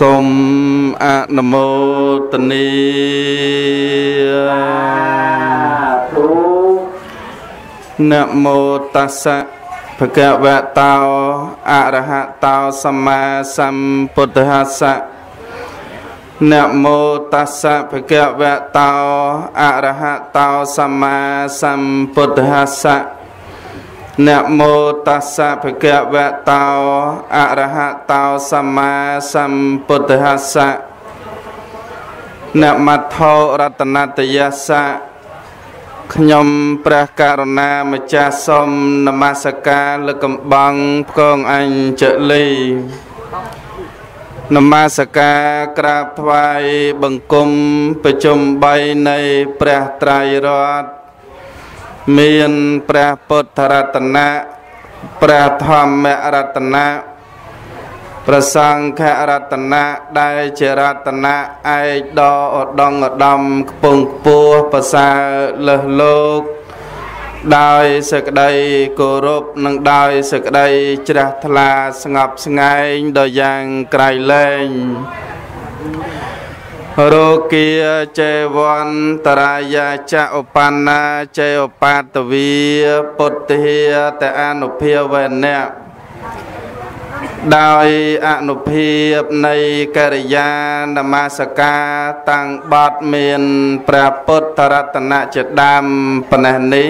សូមអនុមោទនីនមោតស្សៈភគវតោអរហតោសម្មាសម្ពុទ្ធស្សៈនមោតស្សៈភគវតោអរហតោសម្មាសម្ពុទ្ធស្សៈ នមោតស្សៈភគវតោអរហតោសម្មាសម្ពុទ្ធស្សៈនមត្ថោរតនតយស្សៈខ្ញុំព្រះករុណាម្ចាស់សូមនមស្ការលើកំបងផ្គងអញចលីនមស្ការក្រាបថ្វាយបង្គំប្រជុំ3នៃព្រះត្រៃរតន៍ មានព្រះពុទ្ធរតនៈព្រះធម្មរតនៈព្រះសង្ឃរតនៈដែលជារតនៈឯកដ៏ឧត្តមឧត្តមខ្ពង់ខ្ពស់ប្រសើរលើសលោកដោយសេចក្តីគោរពនិងដោយសេចក្តីជ្រះថ្លាស្ងប់ស្ងាយដ៏យ៉ាងក្រៃលែង រោគាចេវន្តរាយាចឧបណ្ណាចេឧបាតវីពុទ្ធាតអនុភាវណៈដោយអនុភាពនៃកិរិយានមស្ការតាំងបត់មានព្រះពុទ្ធរតនៈជាដើមប៉ុណ្ណេះនេះ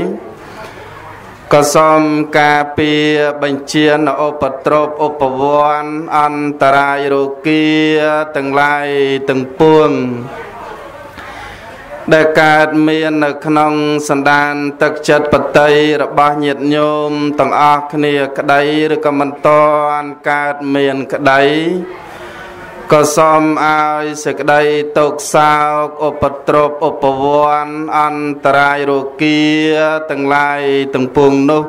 ក៏សូមការពារបញ្ជានៅឧបទ្រពឧបវ័នអន្តរាយរោគា ទាំងឡាយទាំងពួងដែលកើតមាននៅក្នុងសន្តានទឹកចិត្តបតីរបស់ញាតិញោមទាំងអស់គ្នាក្តីឬក៏មិនតន់កើតមានក្តី ក៏សូមឲ្យសេចក្តីតោកសោកឧបទ្រពឧបវ័នអន្តរាយរោគាទាំងឡាយទាំងពួងនោះ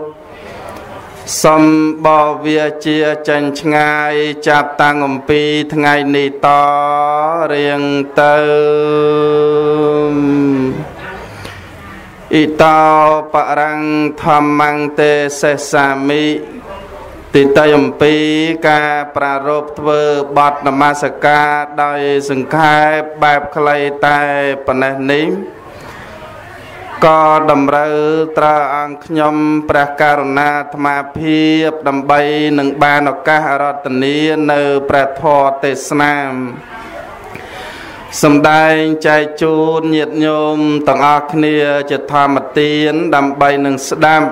សំបវាជាចាញ់ឆ្ងាយចាប់តាំងអំពីថ្ងៃនេះតរៀងទៅអ៊ីតោបរាំងធម្មង្ទេសេសាមិ ទីតៃអំពីការប្រារព្ធធ្វើបទនមស្ការដោយសង្ខេបបែបខ្លីតែប៉ុណ្ណេះនេះក៏តម្រូវត្រូវអង្គខ្ញុំព្រះករុណាអាត្មាភាពដើម្បីនឹងបានឱកាសរតនីនៅព្រះធម៌ទេសនាសំដែងចែកជូនញាតិញោមទាំងអស់គ្នាជាធម្មទានដើម្បីនឹងស្ដាប់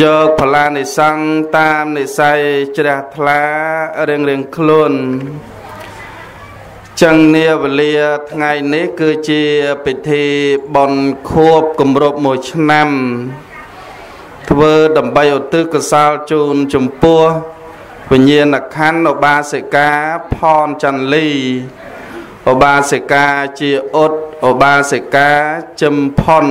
យកផលានិសង្ឃតាមនិស័យជ្រះថ្លារៀងរៀងខ្លួនចឹងនាវេលាថ្ងៃនេះគឺជាពិធីបុណ្យខួបគម្រប់1ឆ្នាំ ធ្វើដើម្បីឧទ្ទិសកុសលជូនចំពោះវិញ្ញាណក្ខន្ធឧបាសិកាផនចន្ទលីឧបាសិកាជាអ៊ុតឧបាសិកាជឹមផុន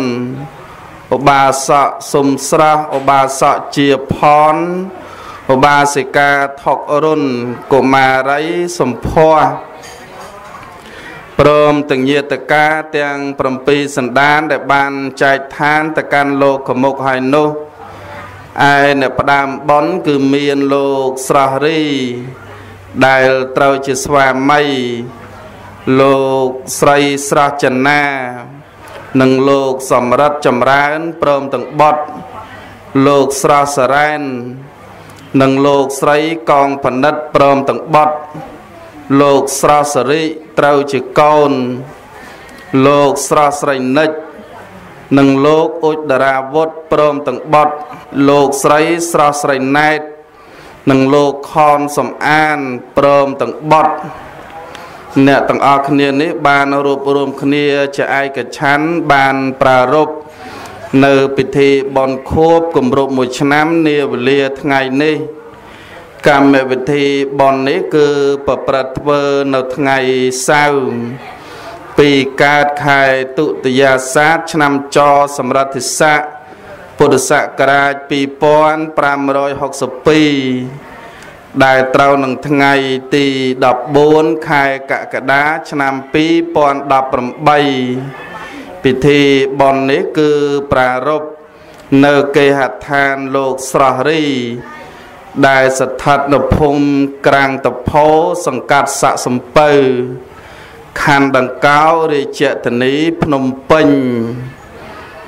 ឧបាសកសុំស្រះឧបាសកជាផនឧបាសិកាថុករុនកុមារីសំភ័ព្រមទាំងញាតកាទាំង7សន្តានដែលបានចែកឋានទៅកាន់លោកមុខហើយនោះឯអ្នកផ្ដាំបនគឺមានលោកស្រស់រី ដែលត្រូវជាស្វាមីលោកស្រីស្រស់ចនា និងលោកសំរិទ្ធចម្រើនព្រមទាំងបុតលោកស្រស់សរ៉ែននិងលោកស្រីកងផនិតព្រមទាំងបុតលោកស្រស់សរិត្រូវជាកូន លោកស្រស់ស្រីនិចនិងលោកអ៊ុចតារាវុធព្រមទាំងបុតលោកស្រីស្រស់ស្រីណែតនិងលោកខនសំអានព្រមទាំងបុត អ្នកទាំងអស់គ្នានេះបានរួបរวมគ្នាជាឯកច្ឆ័ន្ទបានប្រារព្ធនៅពិធីបន់ខួបគម្រប់1ឆ្នាំនាវេលាថ្ងៃនេះ កម្មវិធីបន់នេះគឺប្រព្រឹត្តធ្វើនៅថ្ងៃសៅរ៍ពីកើតខែទុតិយាសាទឆ្នាំចសម្រិទ្ធិស័កពុទ្ធសករាជ2562 ដែលត្រូវនឹងថ្ងៃទី14ខែកក្កដាឆ្នាំ2018ពិធីបុណ្យនេះគឺប្រារព្ធនៅគេហដ្ឋានលោកស្រស់រីដែលស្ថិតនៅភូមិក្រាំងតផោសង្កាត់ស័កសំពៅខណ្ឌដង្កោរាជធានីភ្នំពេញ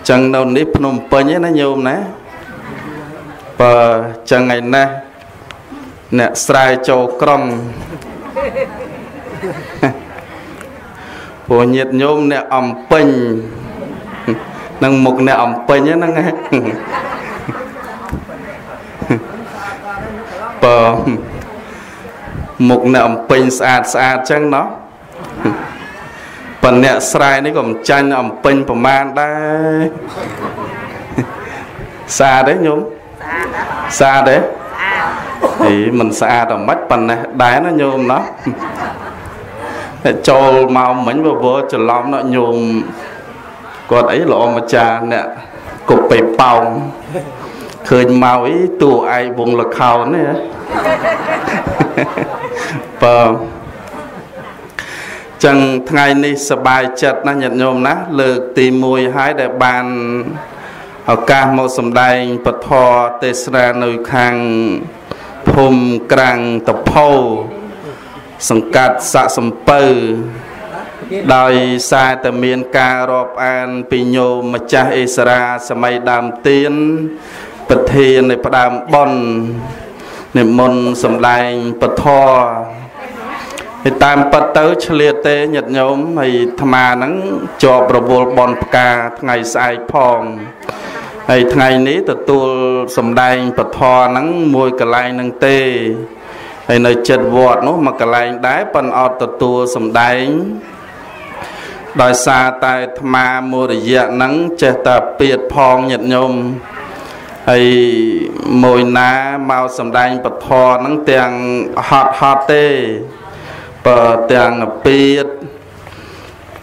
ចឹងនៅនេះភ្នំពេញណាញោមណាបើចឹងឯណា អ្នកស្រែចូលក្រុងព្រោះញាតញោមអ្នកអំពេញនឹងមុខអ្នកអំពេញហ្នឹងបើមុខអ្នកអំពេញស្អាតស្អាតចឹងណោះប៉ុន្តែអ្នកស្រែនេះក៏មិនចាញ់អំពេញប្រមាណដែរស្អាតទេញោមស្អាតទេ អីមិនស្អាតអមិនប៉ុណ្ណេះដែរណាញោមណោះតែចូលមកមិញវវច្រឡំណោះញោមគាត់អីល្អម្ចាស់អ្នកគប់ពេប៉ោងឃើញមកអីតួឯងវងលខោននេះបើចឹងថ្ងៃនេះសบายចិត្តណាស់ញាតិញោមណាលើកទី1ហើយដែលបានឱកាសមកសម្ដែងពធទេសនានៅខាង ភូមិក្រាំងតផោសង្កាត់ស័កសំពៅដោយសារតែមានការរាប់អានពីញោមម្ចាស់អេសរាសម័យដើមទៀនប្រធាននៃផ្ដើមប៉ុននិមន្តសំដែងពធហើយតាមពិតទៅឆ្លៀតទេញាតិញោមហើយអាត្មាហ្នឹងជាប់រវល់បនផ្កាថ្ងៃស្អែកផង ហើយថ្ងៃនេះទទួលសំដែងពធហ្នឹងមួយកន្លែងហ្នឹងទេហើយនៅចិត្តវត្តនោះមកកន្លែងដែរប៉ុនអត់ទទួលសំដែងដោយសារតែអាត្មាមួយរយៈហ្នឹងចេះតែពៀតផងញាតិញោមហើយមួយណាមកសំដែងពធហ្នឹងទាំងហត់ហត់ទេបើទាំងពៀត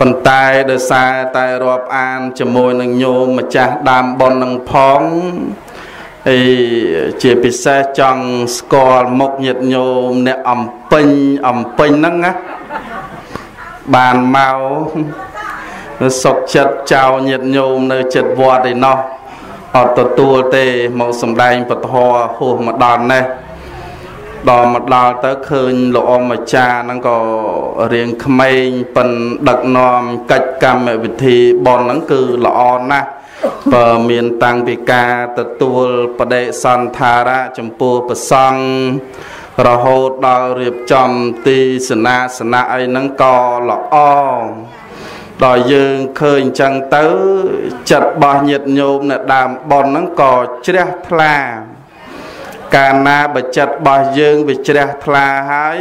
ប៉ុន្តែដោយសារតែរាប់អានជាមួយនឹងញោមម្ចាស់ដើមប៉ុននឹងផងអីជាពិសេសចង់ស្គាល់មុខញាតញោមអ្នកអំពេញអំពេញហ្នឹងណាបានមកសុកចិត្តចៅញាតញោមនៅចិត្តវត្តឯណោះអត់ទទួលទេមកសំដែងពធហួសមកដល់នេះ ដល់មកដល់ទៅឃើញលោកអម្ចាស់ហ្នឹងក៏រៀងក្មេងប៉ិនដឹកនាំកិច្ចកម្មវិធីបនហ្នឹងគឺល្អណាស់បើមានតាំងពីការទទួលបដិសន្ធារៈចំពោះប្រសង់រហូតដល់រៀបចំទីសនាសនៈអីហ្នឹងក៏ល្អដល់យើងឃើញអញ្ចឹងទៅចិត្តរបស់ញាតិញោមនៅដើមប៉ុនហ្នឹងក៏ជ្រះថ្លា កាលណាបចិត្តរបស់យើងវាជ្រះថ្លាហើយ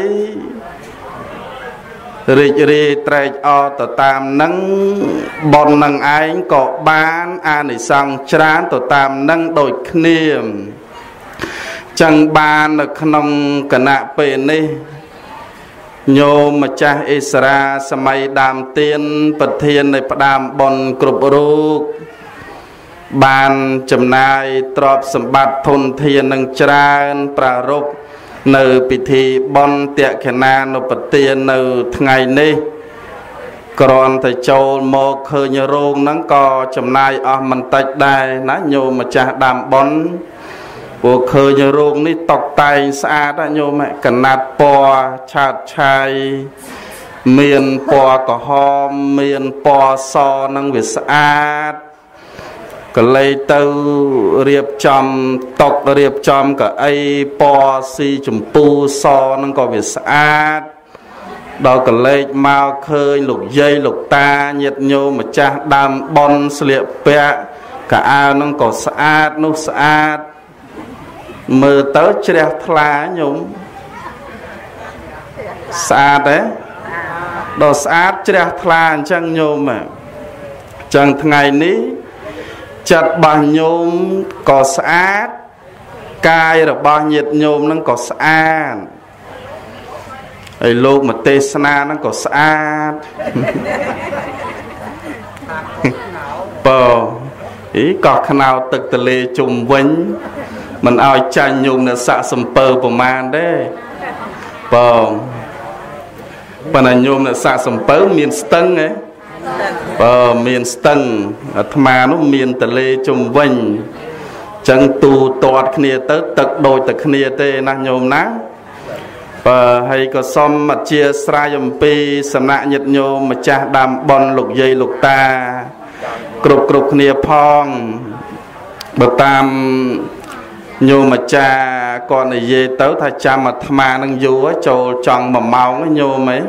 រីករាយត្រេកអរទៅតាមនឹងប៉ុននឹងឯងក៏បានអានិសង្សច្រើនទៅតាមនឹងដូចគ្នាចឹងបាននៅក្នុងគណៈពេលនេះញោមម្ចាស់អេសរាសម័យដើមទៀនប្រធាននៃផ្ដាមប៉ុនគ្រប់រូប បានចំណាយទ្រព្យសម្បត្តិធនធាននឹងច្រើនប្រារព្ធនៅពិធីបុណ្យតក្ខណានុពទាននៅថ្ងៃនេះគ្រាន់តែចូលមកឃើញរោងហ្នឹងក៏ចំណាយអស់មិនតិចដែរណាញោមម្ចាស់ដើមបុណ្យពួកឃើញរោងនេះតកតែងស្អាតញោមកណាត់ពណ៌ឆាតឆាយមានពណ៌ក្រហមមានពណ៌សនឹងវាស្អាត កលេទៅរៀបចំតុករៀបចំកៅអីពណ៌ស៊ីចម្ពូសនឹងក៏វាស្អាតដល់កលេចមកឃើញលោកយាយលោកតាញាតញោមម្ចាស់ដើមប៉ុនស្លៀកពាក់កៅអៅនឹងក៏ស្អាតនោះស្អាតមើលទៅជ្រះថ្លាញោមស្អាតទេដល់ស្អាតជ្រះថ្លាអញ្ចឹងញោមអញ្ចឹងថ្ងៃនេះ ចិត្តរបស់ញោមក៏ស្អាតកាយរបស់ញាតិញោមនឹងក៏ស្អាតហើយលោកមកទេសនានឹងក៏ស្អាតបើអីក៏ខ្នោទឹកទលេជុំវិញមិនឲ្យចាញ់ញោមនៅស័កសំពើប្រមាណទេបងប៉ុន្តែញោមនៅស័កសំពើមានស្ទឹងហ៎ បើមានស្ទឹងអាត្មានោះមានតលេជុំវិញចឹងទូទាត់គ្នាទៅ ទឹកដូចតែគ្នាទេណាញោមណាបើហើយក៏សូមអធិស្ឋានអំពីសំណាក់ញាតិញោមម្ចាស់ដើមប៉ុនលោកយាយលោកតា គ្រប់គ្រប់គ្នាផងបើតាមញោមអាចារ្យគាត់និយាយទៅ ថាចាំអាត្មានឹងយូរចូលចង់1ម៉ោងញោមអី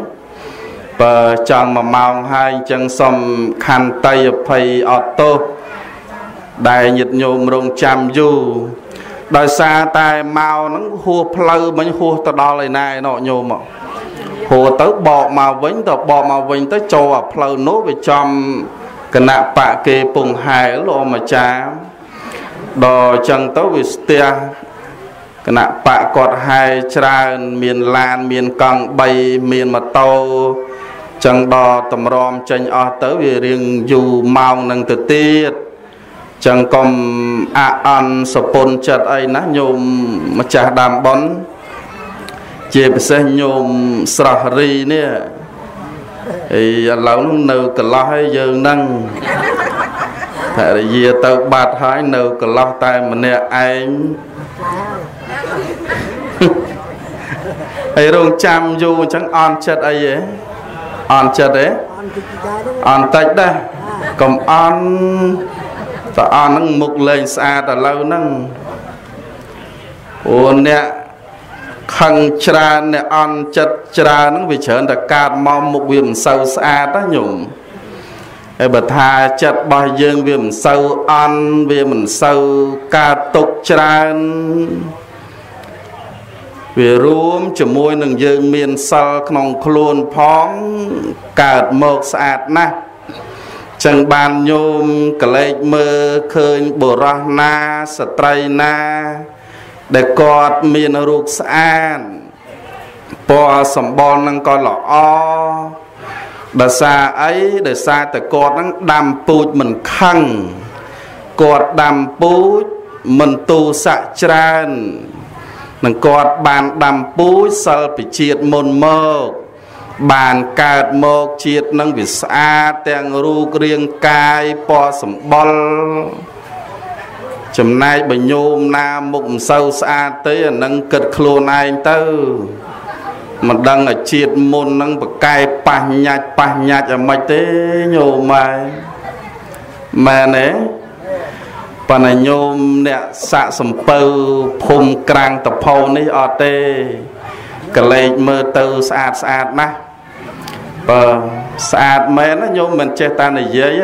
បើចង់1ម៉ោងហើយអញ្ចឹងសូមខន្តីអភ័យអត់ទោសដែលញាតិញោមរងចាំយូរដោយសារតែមកហ្នឹងហួសផ្លូវមិញហួសទៅដល់ឯណាឯណោញោមហួសទៅបកមកវិញទៅបកមកវិញទៅចូលអាផ្លូវនោះវាចំគណៈបកគេពងហែលលោកម្ចាស់ដល់ចឹងទៅវាស្ទះគណៈបកគាត់ហែច្រើន មានឡានមានកង់3មានម៉ូតូ ចឹងដល់តម្រាំចេញអស់ទៅវារៀងយូរម៉ោងនឹងទៅទៀតចឹងកុំអអន់សពុនចិត្តអីណាញោមម្ចាស់ដើមប៉ុនជាពិសេសញោមស្រស់រីនេះអីឥឡូវនោះនៅកន្លោះហើយយើងហ្នឹងភរិយាទៅបាត់ហើយនៅកន្លោះតែម្នាក់ឯងហើយរងចាំយូរអញ្ចឹងអន់ចិត្តអីហ៎ អន់ចិត្តទេអន់តិចដែរកុំអន់តើអន់ហ្នឹងមុខលែងស្អាតឥឡូវហ្នឹងអូអ្នកខឹងច្រើនអ្នកអន់ចិត្តច្រើនហ្នឹងវាច្រើនតែកើតមកមុខវាមិនសូវស្អាតណាញោមហើយបើថាចិត្តរបស់យើងវាមិនសូវអន់វាមិនសូវកើតទុកច្រើន វារួមជាមួយនឹងយើងមានសិលក្នុងខ្លួនផងកើតមកស្អាតណាស់ចឹងបានញោមកលេចមើលឃើញបុរសណាស្ត្រីណា ដែលគាត់មានរូបស្អាតពណ៌សម្បុរនឹងក៏ល្អដោយសារអីដោយសារតែគាត់នឹងដាំពូជមិនខឹងគាត់ដាំពូជមិនទូស័កច្រើន នឹងគាត់បានដាំពូជសិលពីជាតិមុនមកបានកើតមកជាតិនឹងវាស្អាតទាំងរូបរាងកាយពណ៌សម្បុរចំណែកបញោមណាមុខមិនសូវស្អាតទេអានឹងគិតខ្លួនឯងទៅមិនដឹងអាជាតិមុននឹងប្រកែប៉ះញាច់ប៉ះញាច់អាម៉េចទេញោមម៉ែមែនទេ ប៉ុន្តែញោមអ្នកសាក់សំពៅភូមិក្រាំងតផោនេះអត់ទេកលេចមើលទៅស្អាតស្អាតណាស់បើស្អាតមែនណាញោមមិនចេះតានិយាយ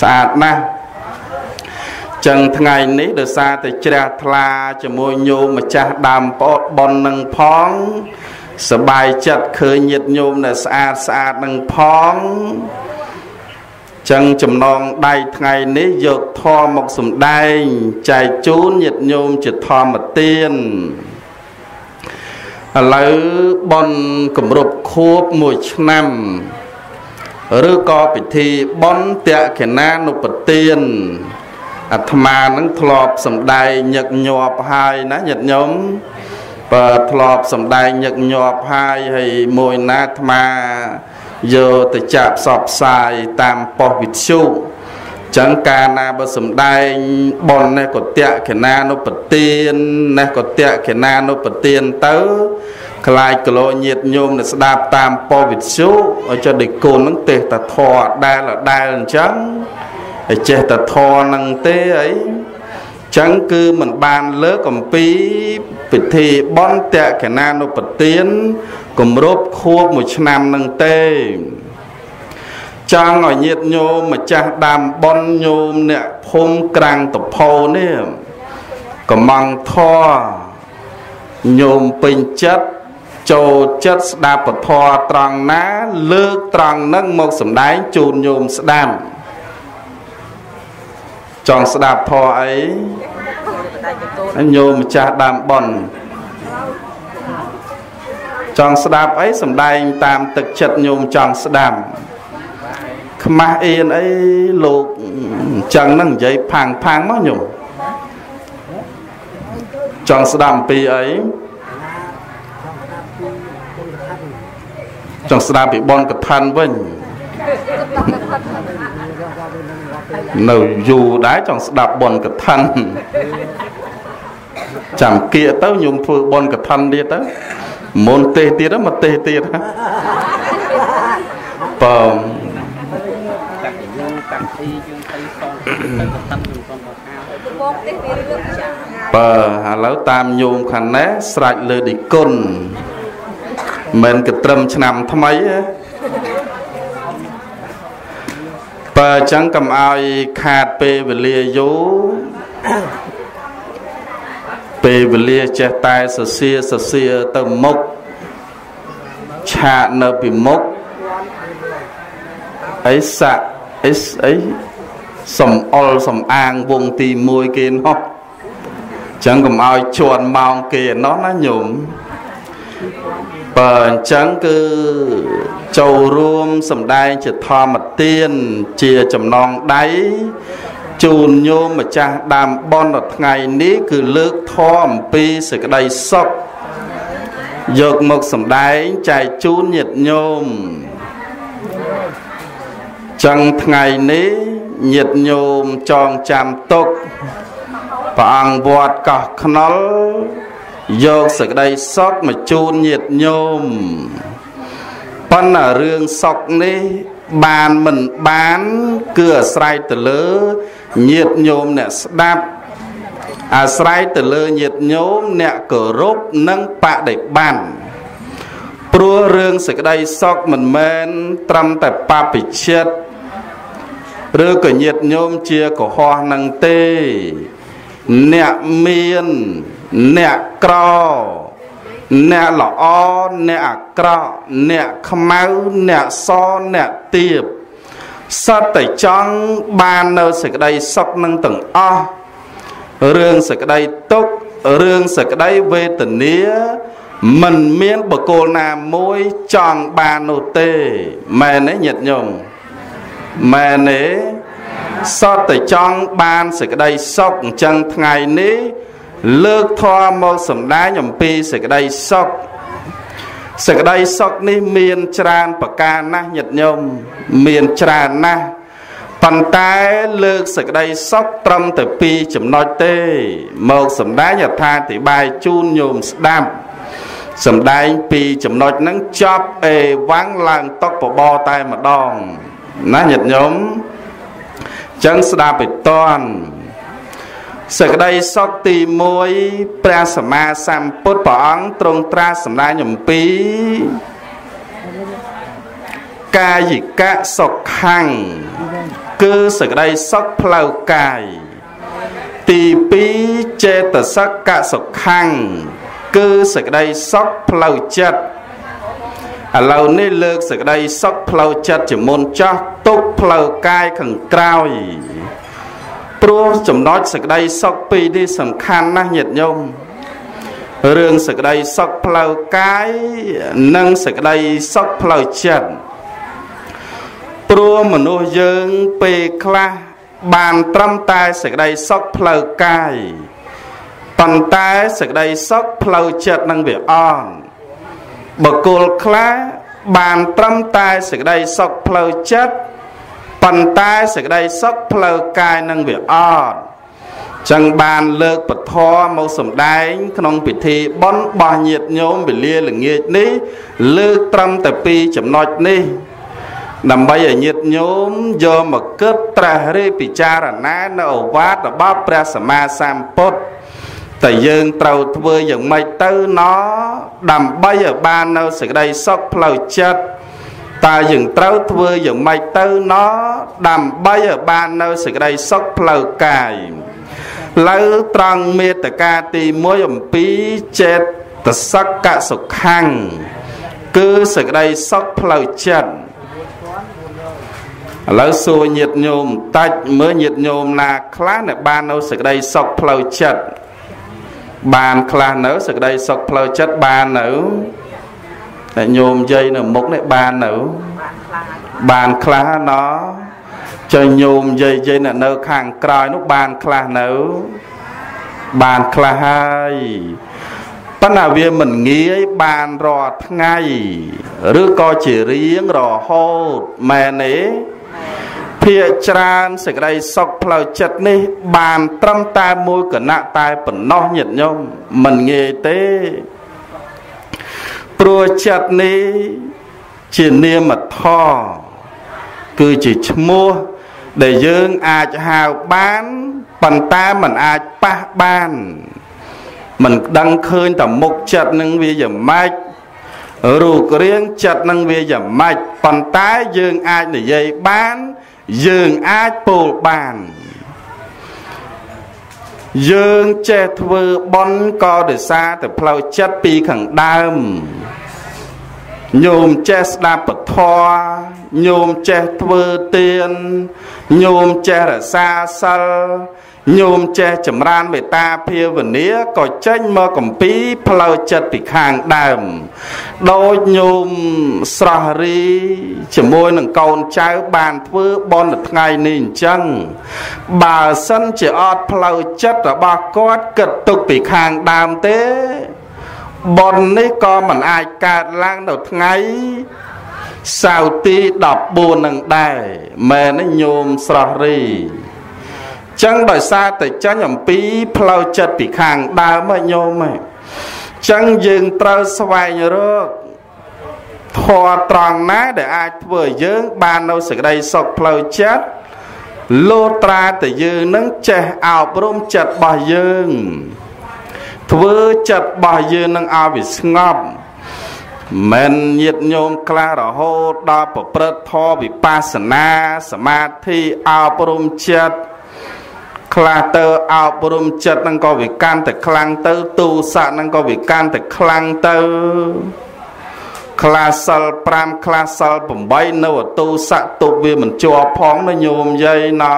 ស្អាតណាស់ចឹងថ្ងៃនេះដោយសារតែជ្រះថ្លាជាមួយញោមម្ចាស់ដើមពោតប៉ុននឹងផងសបាយចិត្តឃើញញាតញោមដែលស្អាតស្អាតនឹងផង ចឹងចំណងដៃថ្ងៃនេះយកធម៌មកសំដែងចែកជូនញាតញោមជាធម្មទានឥឡូវបនគម្រប់ខួប1ឆ្នាំឬក៏ពិធីបនតេកណានុពទានអាត្មានឹងធ្លាប់សំដែងញឹកញាប់ហើយណាញាតិញោមបើធ្លាប់សំដែងញឹកញាប់ហើយហើយមួយណាអាត្មា យកទៅចាក់ផ្សព្វផ្សាយតាមប៉ុស្តិ៍វិទ្យុចឹងកាលណាបើសំដែងបននេះក៏តេកណានុពទាននេះក៏តេកណានុពទានទៅខ្លាចគលោញាតញោមនៅស្ដាប់តាមប៉ុស្តិ៍វិទ្យុឲ្យចិត្តដូចកូននឹងទេតធរដែលដែលអញ្ចឹងឲ្យចេះតធរនឹងទេអីចឹងគឺมันបានលើកអំពីពិធីបន់តេកណានុពទាន គម្រប់ខួបមួយឆ្នាំនឹងទេចង់ឲ្យញាតញោមម្ចាស់ដើមបន់ញោមអ្នកភូមិក្រាំងតផោនេះកំងធរញោមពេញចិត្តចូលចិត្តស្ដាប់ពធត្រង់ណា លើកត្រង់នឹងមកសម្ដែងជូនញោមស្ដាប់ចង់ស្ដាប់ធរអីញោមម្ចាស់ដើមបន់ ចង់ស្ដាប់អីសំដែងតាមទឹកចិត្តញោមចង់ស្ដាប់ខ្មាស់អៀនអីលោកអញ្ចឹងហ្នឹងនិយាយផាំងផាំងមកញោមចង់ស្ដាប់អំពីអីចង់ស្ដាប់ពីបនកឋិនវិញនៅយូរដែរចង់ស្ដាប់បនកឋិនចាំគៀកទៅញោមធ្វើបនកឋិនទៀតទៅ មុនទេសទៀតមកទេសទៀតបើតាក់យូតាក់ទីយើងទៅសងទៅកឋិនយើងសុំមកខាបងទេសវារឿងចាបើឥឡូវតាមញោមខាងណែស្រេចលើឌីគុណមិនកត្រឹមឆ្នាំថ្មីទេបើអញ្ចឹងកុំឲ្យខាតពេលវេលាយូរ ពេលវេលាចេះតែសសៀសសៀទៅមុខឆាកនៅពីមុខអីស័កអីអីសំអល់សំអាងវងទី1គេនោះចឹងកុំឲ្យជន់ម៉ោងគេឯណោះណាញោមបើអញ្ចឹងគឺចូលរួមសម្ដែងជាធម្មទានជាចំណងដៃ ជូនញោមម្ចាស់ដើមបនថ្ងៃនេះគឺលើកធម៌អំពីសេចក្តីសុខយកមកសម្ដែងចែកជូនញាតិញោមចឹងថ្ងៃនេះញាតិញោមចងចាំទុកព្រះអង្គវត្តកោះខ្នុលយកសេចក្តីសុខមកជូនញាតិញោមប៉ុន្តែរឿងសុខនេះ បានមិនបានគឺអាស្រ័យទៅលើញាតិញោមអ្នកស្ដាប់អាស្រ័យទៅលើញាតិញោមអ្នកគោរពនិងបដិបត្តិព្រោះរឿងសេចក្តីសុខមិនមែនត្រឹមតែបព្វជិតឬក៏ញាតិញោមជាកុហកនឹងទេ អ្នកមានអ្នកក្រ អ្នកល្អអ្នកអាក្រក់អ្នកខ្មៅអ្នកសអ្នកទៀបសត្វតែចង់បាននៅសេចក្តីសុខនឹងទាំងអស់រឿងសេចក្តីទុក្ខរឿងសេចក្តីវេទនាមិនមានបកគលណាមួយចង់បាននោះទេមែនទេញាតិញោមមែនទេសតតែចង់បានសេចក្តីសុខអញ្ចឹងថ្ងៃនេះ លើកធម៌មកសម្ដែងអំពីសេចក្តីសុខសេចក្តីសុខនេះមានច្រើនប្រការណាស់ញាតិញោមមានច្រើនណាស់ប៉ុន្តែលើកសេចក្តីសុខត្រឹមតែពីរចំណុចទេ មកសម្ដែងអត្ថាធិប្បាយជូនញោមស្ដាប់សម្ដែងពីចំណុចហ្នឹងចប់អេវ៉ាំងឡើងតុកបបតែម្ដងណាញាតិញោមចឹងស្ដាប់ឲ្យតន់ សេចក្តីសុខទី1ព្រះសម្មាសម្ពុទ្ធព្រះអង្គទ្រង់ត្រាស់សម្ដែងអំពីកាយិកៈសុខੰគឺសេចក្តីសុខផ្លូវកាយទី2ចេតសិកៈសុខੰគឺសេចក្តីសុខផ្លូវចិត្តឥឡូវនេះលើកសេចក្តីសុខផ្លូវចិត្តជាមុនចោះទុកផ្លូវកាយខាងក្រោយ ព្រោះចំណុចសេចក្តីសុខពីរនេះសំខាន់ណាស់ញាតិញោមរឿងសេចក្តីសុខផ្លូវកាយនិងសេចក្តីសុខផ្លូវចិត្តព្រោះមនុស្សយើងពេលខ្លះបានត្រឹមតែសេចក្តីសុខផ្លូវកាយប៉ុន្តែសេចក្តីសុខផ្លូវចិត្តនឹងវាអន់បកុលខ្លះបានត្រឹមតែសេចក្តីសុខផ្លូវចិត្ត ប៉ុន្តែសេចក្តីសុខផ្លូវកាយនឹងវាអត់ចឹងបានលើកពធមកសម្ដែង ក្នុងពិធីបុណ្យបោះញាតញោមវេលាល្ងាចនេះ លើកត្រឹមតែពីរចំណុចនេះ ដើម្បីឲ្យញាតញោមយកមកគិតត្រាស់រិះពិចារណានៅអវាទរបស់ព្រះសម្មាសម្ពុទ្ធតែយើងត្រូវធ្វើយ៉ាងម៉េចទៅណដើម្បីឲ្យបាននៅសេចក្តីសុខផ្លូវចិត្ត តើយើងត្រូវធ្វើយ៉ាងម៉េចទៅណដើម្បីឲ្យបាននៅសេចក្តីសុខផ្លូវកាយលើត្រង់មេតកាទី1អំពីចេតសកៈសុខੰគឺសេចក្តីសុខផ្លូវចិត្តឥឡូវសួរញាតញោមតាច់មើលញាតញោមណាខ្លះដែលបាននៅសេចក្តីសុខផ្លូវចិត្តបានខ្លះនៅសេចក្តីសុខផ្លូវចិត្តបាននៅ តែញោមយាយនៅមុខនេះបាននៅបានខ្លះណោះចុះញោមយាយយាយនៅនៅខាងក្រោយនោះបានខ្លះនៅបានខ្លះហើយប៉ុន្តែវាមិនងាយបានរាល់ថ្ងៃឬក៏ជារៀងរហូតមែនទេភាកច្រើនសេចក្តីសុខផ្លូវចិត្តនេះ បានត្រឹមតែមួយគណៈតែប៉ុណ្ណោះញាតិញោមមិនងាយទេ ព្រោះចិត្តនេះជានាមធម៌គឺជាឈ្មោះដែលយើងអាចហៅបានប៉ុន្តែมันអាចប៉ះបានมันដឹងឃើញតែមុខចិត្តនឹងវាយ៉ាងម៉េចរូបរាងចិត្តនឹងវាយ៉ាងម៉េចប៉ុន្តែយើងអាចនិយាយបានយើងអាចពោលបានយើងចេះធ្វើបន់ក៏ដោយសារតែផ្លូវចិត្តពីខាងដើម ញោមចេះស្ដាប់ពធញោមចេះធ្វើទានញោមចេះរសាសិលញោមចេះចម្រើនមេត្តាភាវនាក៏ចេញមកកំពីផ្លូវចិត្តពីខាងដើមដោយញោមស្រស់រីជាមួយនឹងកូនចៅបានធ្វើបន់ថ្ងៃនេះអញ្ចឹងបើសិនជាអត់ផ្លូវចិត្តរបស់គាត់គិតទុកពីខាងដើមទេ បននេះក៏មិនអាចកើតឡើងនៅថ្ងៃសៅរ៍ទី14នឹងដែរមែនទេញោមស្រស់រីចឹងដោយសារតែចាញ់អំពីផ្លូវចិត្តពីខាងដើមហ្នឹងញោមហ្នឹងចឹងយើងត្រូវស្វែងរកធម៌ត្រង់ណាដែលអាចធ្វើឲ្យយើង បាននៅសេចក្តីសុខផ្លូវចិត្តលោត្រាតែយើងនឹងចេះអប់រំចិត្តរបស់យើង ធ្វើចិត្តរបស់យើងនឹងឲ្យវាស្ងប់មិនញាតញោមខ្លះរហូតដល់ប្រព្រឹត្តធម៌វិបស្សនាសមាធិអប់រំចិត្តខ្លះទៅអប់រំចិត្តហ្នឹងក៏វាកាន់តែខ្លាំងទៅទូស័កហ្នឹងក៏វាកាន់តែខ្លាំងទៅខ្លះសិល5ខ្លះសិល8នៅអទូស័កទប់វាមិនជាប់ផងណាញោមយាយណា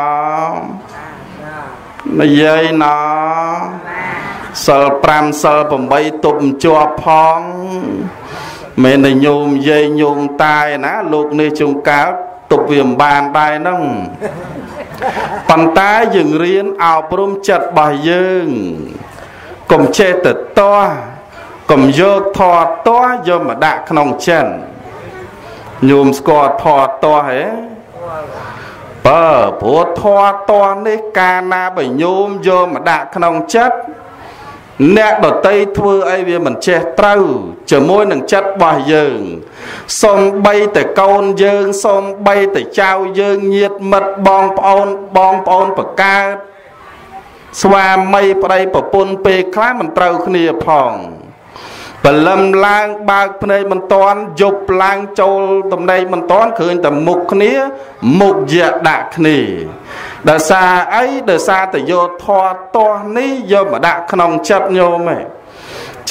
និយាយណា សិល5សិល8ទប់មិនជាប់ផងមិនតែញោមយាយញោមតាយណាលោកនេះជុំកាលទប់វាមិនបានដែរហ្នឹងប៉ុន្តែយើងរៀនអប់រំចិត្តរបស់យើងកុំចេះទៅតោះកុំយកធរតោះយកមកដាក់ក្នុងចិនញោមស្គាល់ធរតោះហ៎បើព្រោះធរតោះនេះកាលណាបើញោមយកមកដាក់ក្នុងចិត្ត អ្នកដតីធ្វើអីវាមិនចេះត្រូវជាមួយនឹងចិត្តរបស់យើងសំបីតែកូនយើងសំបីតែចៅយើងញាតិមិត្តបងប្អូនបងប្អូនបកើតស្វាមីប្តីប្រពន្ធពេលខ្លះមិនត្រូវគ្នាផងបលឹមឡើងបើកភ្នែកមិនតាន់យប់ឡើងចូលតំណែងមិនតាន់ឃើញតែមុខគ្នាមុខយកដាក់គ្នា ដោយសារអីដោយសារតែយកធေါ်តោះនេះយកមកដាក់ក្នុងចិត្តញោមឯង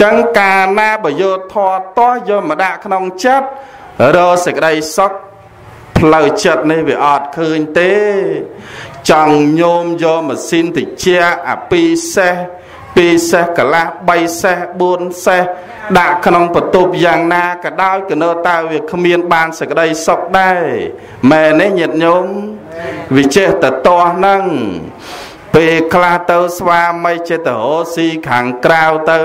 ចឹងកាលណាបើយកធေါ်តោះយកមកដាក់ក្នុងចិត្តរសេចក្តីសុខផ្លូវចិត្តនេះវាអត់ឃើញទេ ចង់ញោមយកម៉ាស៊ីនតិចអាពីសេះ ពីសេះកន្លះ3សេះ4សេះដាក់ក្នុងបន្ទប់យ៉ាងណាក៏ដោយក៏នៅតែវាគ្មានបានសេចក្តីសុខដែរមែនទេញាតិញោមវាចេះតែតោះហ្នឹងពេលខ្លះទៅស្វាមីចេះតែរស់ស៊ីខាងក្រៅទៅ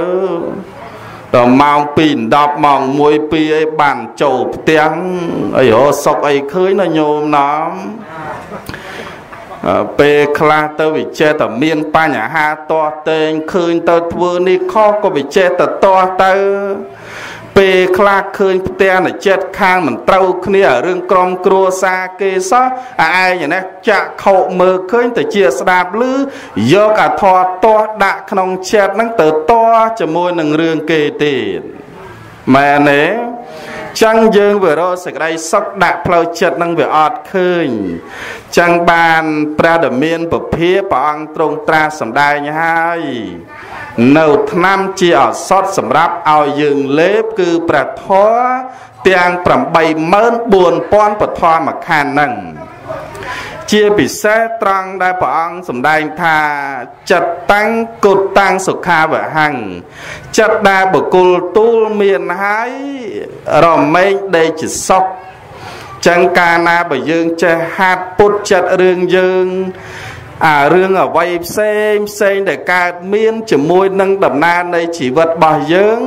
ដល់ម៉ោង2 10ម៉ោង1 2អីបានចូលផ្ទះអីរស់សុកអីឃើញណាញោមណាំ ពេលខ្លះទៅវាចេះតែមានបញ្ហាតោះតេងឃើញទៅធ្វើនេះខុសក៏វាចេះតែតោះទៅពេលខ្លះឃើញផ្ទះនៅចិត្តខាងមិនត្រូវគ្នារឿងក្រុមគ្រួសារគេសោះអាឯងនេះចាក់ខោមើលឃើញទៅជាស្ដាប់ឮយកអាធរតោះដាក់ក្នុងចិត្តហ្នឹងទៅតោះជាមួយនឹងរឿងគេទៀតមែនទេ ចឹងយើងវារកសេចក្តីសុខដាក់ផ្លូវចិត្តនឹងវាអត់ឃើញចឹងបានព្រះដ៏មានពភាព្រះអង្គទ្រង់ត្រាស់សម្ដែងហើយនៅឆ្នាំជាអសតសម្រាប់ឲ្យយើងលេបគឺព្រះធម៌ទាំង84000ពធម៌មួយខានហ្នឹង ជាពិសេសត្រង់ដែលព្រះអង្គសម្ដែងថាចិត្តតាំងគុតតាំងសុខាវហੰងចិត្តដែលបុគ្គលទូលមានហើយរមែងដេកជាសុខចឹងកាលណាបើយើងចេះហាត់ពុតចិត្តរឿងយើងអារឿងអវ័យផ្សេងផ្សេងដែលកើតមានជាមួយនឹងដំណើរនៃជីវិតរបស់យើង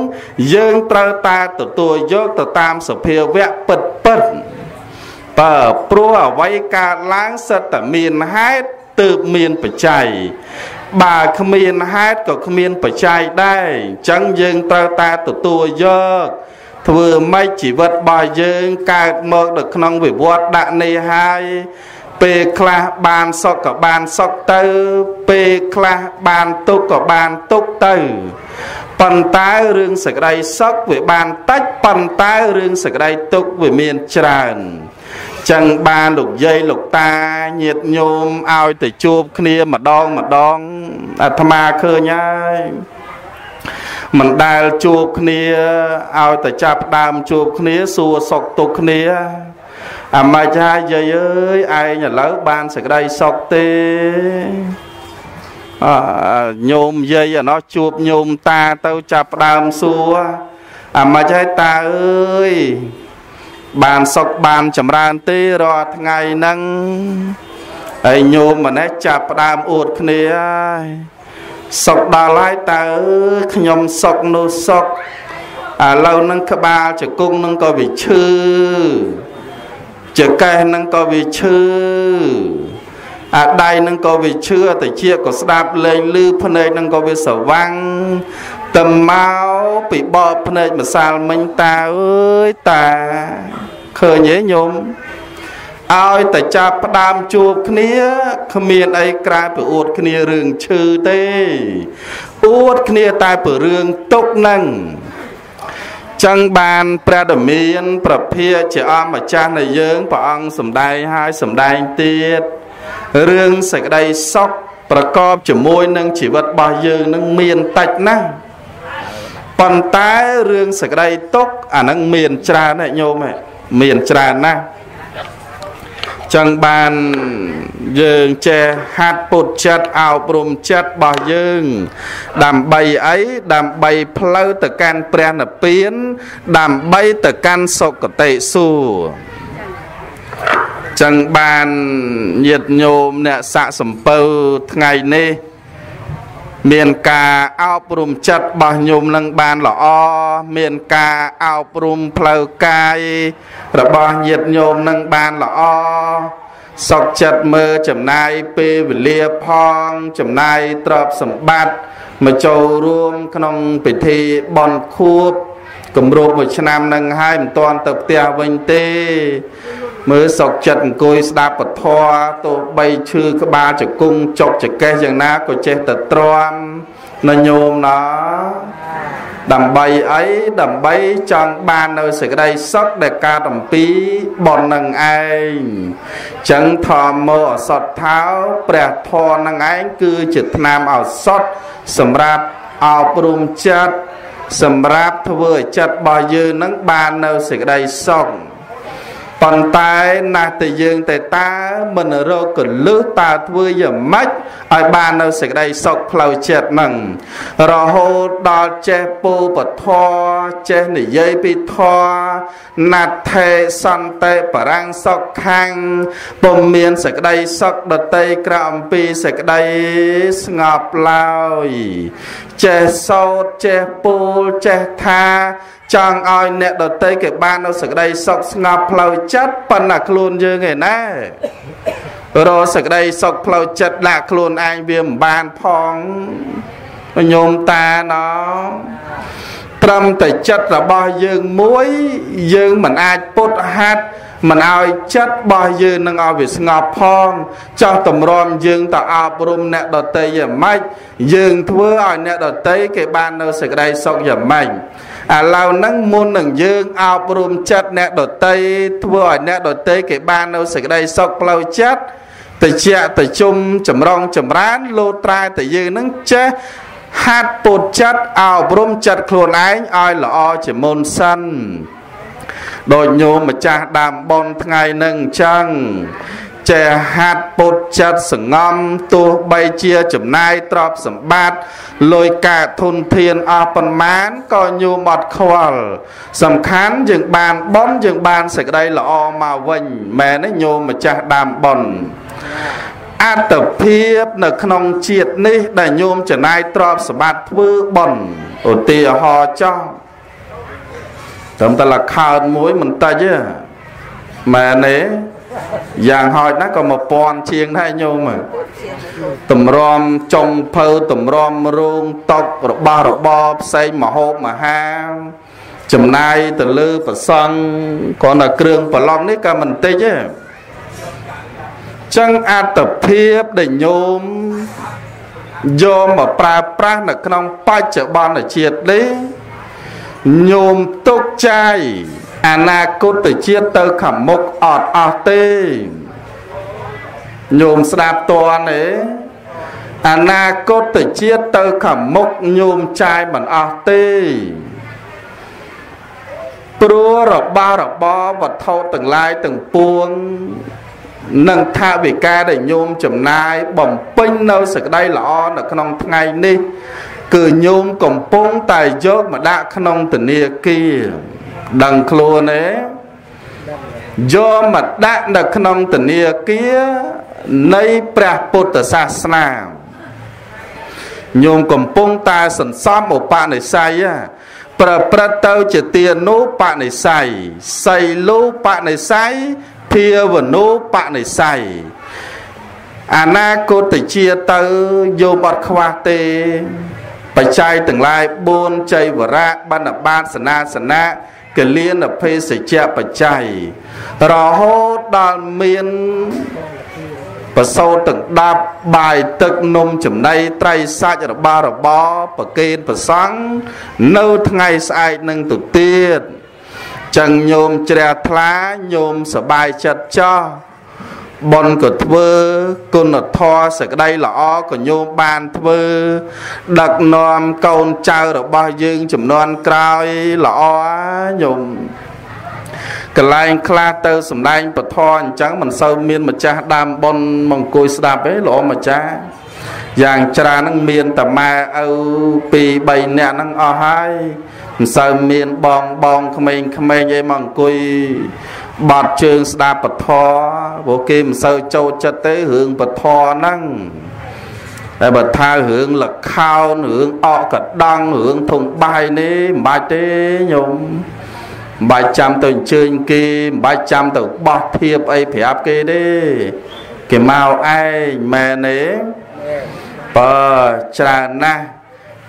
យើងត្រូវតែទទួលយកទៅតាមសភាវៈពិតពិត បើព្រោះអ្វីកើតឡើងសិតតែមានហេតុទើបមានបច្ច័យបើគ្មានហេតុក៏គ្មានបច្ច័យដែរអញ្ចឹងយើងត្រូវតែទទួលយកធ្វើម៉េចជីវិតរបស់យើងកើតមកនៅក្នុងវិវត្តដាក់នេះហើយពេលខ្លះបានសុខក៏បានសុខទៅ ពេលខ្លះបានទុក្ខក៏បានទុក្ខទៅប៉ុន្តែរឿងសេចក្តីសុខវាបានតិចប៉ុន្តែរឿងសេចក្តីទុក្ខវាមានច្រើន ចឹងបានលោកយាយលោកតាញាតញោមឲ្យទៅជួបគ្នាម្ដងម្ដងអាត្មាឃើញហើយមិនដែលជួបគ្នាឲ្យតែចាប់ដើមជួបគ្នាសួរសុខទុក្ខគ្នាអាម៉េចហើយយាយអើយឯងឥឡូវបានសេចក្តីសុខទេអញោមយាយអាណោះជួបញោមតាទៅចាប់ដើមសួរអាម៉េចហើយតាអើយ បានសុខបានចម្រើនទេរាល់ថ្ងៃហ្នឹងហើយញោមម្នេះចាប់ផ្ដើមអួតគ្នាហើយសុខដល់ហើយតើខ្ញុំសុខនោះសុខឥឡូវហ្នឹងក្បាលជង្គង់ហ្នឹងក៏វាឈឺចកេះហ្នឹងក៏វាឈឺអាដៃហ្នឹងក៏វាឈឺតិចក៏ស្ដាប់លេងលឺភ្នែកហ្នឹងក៏វាស្វាំង ទៅមកពីបបភ្នែកម្សាលមិញតាអើយតាឃើញទេញោមឲ្យតែចាប់ផ្ដើមជួបគ្នាគ្មានអីក្រៅពីអួតគ្នារឿងឈឺទេអួតគ្នាតែពីរឿងទុកនឹងចឹងបានព្រះដមាន ប្រភាជាអម្ចាស់នៃយើងព្រះអង្គសំដែងហើយសំដែងទៀតរឿងសេចក្តីសុខប្រកបជាមួយនឹងជីវិតរបស់យើងនឹងមានតិចណាស់ ប៉ុន្តែរឿងសេចក្តីទុកអានឹងមានច្រើនណាស់ញោមមានច្រើនណាស់ចឹងបានយើងចេះហាត់ពុតចិត្តអប់រំចិត្តរបស់យើង ដើម្បីអីដើម្បីផ្លូវទៅកាន់ព្រះនិព្វាន ដើម្បីទៅកាន់សុគតិសួគ៌ចឹងបានញាតញោមអ្នកសាក់សំពៅថ្ងៃនេះ មានការអប់រំចិត្តរបស់ញោមនឹងបានល្អមានការអប់រំផ្លូវកាយរបស់ញាតិញោមនឹងបានល្អសុខចិត្តមើលចំណាយពេលវេលាផងចំណាយទ្រព្យសម្បត្តិមកចូលរួមក្នុងពិធីបន់ខួបគម្រប់មួយឆ្នាំនឹងហើយមិនទាន់ទៅផ្ទះវិញទេ មើលសុកចិត្តអង្គុយស្ដាប់ពធទោះបីឈឺក្បាលជង្គង់ចុកចកេះយ៉ាងណាក៏ចេះតែទ្រាំណញោមណាដើម្បីអីដើម្បីចង់បាននៅសេចក្តីសុខដែលកើតអំពីបននឹងឯងចឹងធម្មោអសតថោព្រះធម៌នឹងឯងគឺជាថ្នាំឱសថសម្រាប់អប់រំចិត្តសម្រាប់ធ្វើឲ្យចិត្តរបស់យើងនឹងបាននៅសេចក្តីសុខ ប៉ុន្តែណាស់តែយើងតែតើមិនរកកលឹះតើធ្វើយ៉ាងម៉េចឲ្យបាននៅសេចក្តីសុខផ្លូវចិត្តហ្នឹងរហូតដល់ចេះពោពធចេះនិយាយពីធណដ្ឋេសន្តិបរាំងសុខខាងពុំមានសេចក្តីសុខដតីក្រអំពីសេចក្តីស្ងប់ឡើយចេះសោតចេះពូលចេះថាចង់ឲ្យអ្នកដតីគេបាននៅសេចក្តីសុខស្ងប់ផ្លូវចិត្តប៉ុន្តែខ្លួនយើងឯណារកសេចក្តីសុខផ្លូវចិត្តដាក់ខ្លួនឯងវាមិនបានផងញោមតាណោត្រឹមតែចិត្តរបស់យើងមួយយើងមិនអាចពុតហាត់មិនឲ្យចិត្តរបស់យើងនឹងឲ្យវាស្ងប់ផងចោះតម្រាំយើងទៅអប់រំអ្នកដតីយ៉ាងម៉េចយើងធ្វើឲ្យអ្នកដតីគេបាននៅសេចក្តីសុខយ៉ាងម៉េច ឥឡូវហ្នឹងមុននឹងយើងអប់រំចិត្តអ្នកដតីធ្វើឲ្យអ្នកដតីគេបាននៅសេចក្តីសុខផ្លូវចិត្តតិចតិជុំចម្រងចម្រើនលោត្រែតែយើងនឹងចេះហាត់ពុតចិត្តអប់រំចិត្តខ្លួនឯងឲ្យល្អជាមុនសិនដោយញោមម្ចាស់ដើមបនថ្ងៃនឹងអញ្ចឹង ចេះហាត់ពុតចិត្តសងំទោះបីជាចំណាយទ្រព្យសម្បត្តិលុយកាធនធានអស់ប៉ុន្មានក៏ញោមអត់ខ្វល់សំខាន់យើងបានបនយើងបានសេចក្តីល្អមកវិញមែនទេញោមម្ចាស់ដើមបនអត្តភាពនៅក្នុងជាតិនេះ ដែលញោមចំណាយទ្រព្យសម្បត្តិធ្វើបនឧទាហរណ៍ចោះត្រឹមតែលខោនមួយមិនតិចទេមែនទេ យ៉ាងហោចណាស់ក៏1000ជាងដែរញោមតម្រាំចុងភៅតម្រាំរោងតុករបស់របរផ្សេងមហូបមហាចំណាយទៅលើប្រសង់គ្រាន់តែគ្រឿងប្រឡំនេះក៏មិនតិចទេចឹងអត្តភាពដែលញោមយកមកប្រើប្រាស់នៅក្នុងបច្ចុប្បន្នជាតិនេះញោមទុកចាយ អនាគតជាតិទៅខាងមុខអត់អស់ទេញោមស្ដាប់តនទេអនាគតជាតិទៅខាងមុខញោមចាយមិនអស់ទេព្រោះរបស់របរវត្ថុទាំងឡាយទាំងពួងនិងថាវិការដែលញោមចំណាយបំពេញនៅសក្តីល្អនៅក្នុងថ្ងៃនេះ គឺញោមកំពុងតែយកមកដាក់ក្នុងធនាគារ ដឹងខ្លួនទេយកមកដាក់នៅក្នុងធនាគារនៃព្រះពុទ្ធសាសនាញោមកំពុងតែសន្សំឧបនិស្ស័យប្រព្រឹត្តទៅជាទានុបនិស្ស័យសីលូបនិស្ស័យភាវនូបនិស្ស័យអនាគតជាទៅយោបត់ខ្វះទេបច្ច័យទាំងឡាយ4ចៃវរៈបណ្ឌបាតសនាសនៈ កលៀនភេសជ្ជៈបច្ច័យរហូតដល់មានប្រសោតទាំង10បាយទឹកនំចំណីត្រីសាច់របស់របរប្រកេនប្រសង់នៅថ្ងៃស្អែកនឹងទៅទៀតចឹងញោមជ្រះថ្លាញោមសបាយចិត្តចោះ បុណ្យក៏ធ្វើគុណធម៌សក្តីល្អក៏ញោមបានធ្វើ ដឹកនាំកូនចៅរបស់យើងចំនួនក្រោយល្អញោមកន្លែងខ្លះទៅសំដែងពធអញ្ចឹងមិនសូវមានម្ចាស់ដើមបុណ្យមកអង្គុយស្ដាប់ទេលោកម្ចាស់យ៉ាងច្រើនហ្នឹងមានតែម៉ែឪ2 3នាក់ហ្នឹងអស់ហើយមិនសូវមានបងបងក្មេងក្មេងអីមកអង្គុយ បាត់ជើងស្ដាប់ពធព្រោះគេមិនសូវចូលចិត្តទេរឿងពធហ្នឹងតែបើថារឿងលខោនរឿងអកកដង់រឿងធំបាយនេះមិនបាច់ទេញោមមិនបាច់ចាំទៅអញ្ជើញគេមិនបាច់ចាំទៅបោះធៀបអីប្រាប់គេទេគេមកឯងមែនទេបើច្រើនណាស់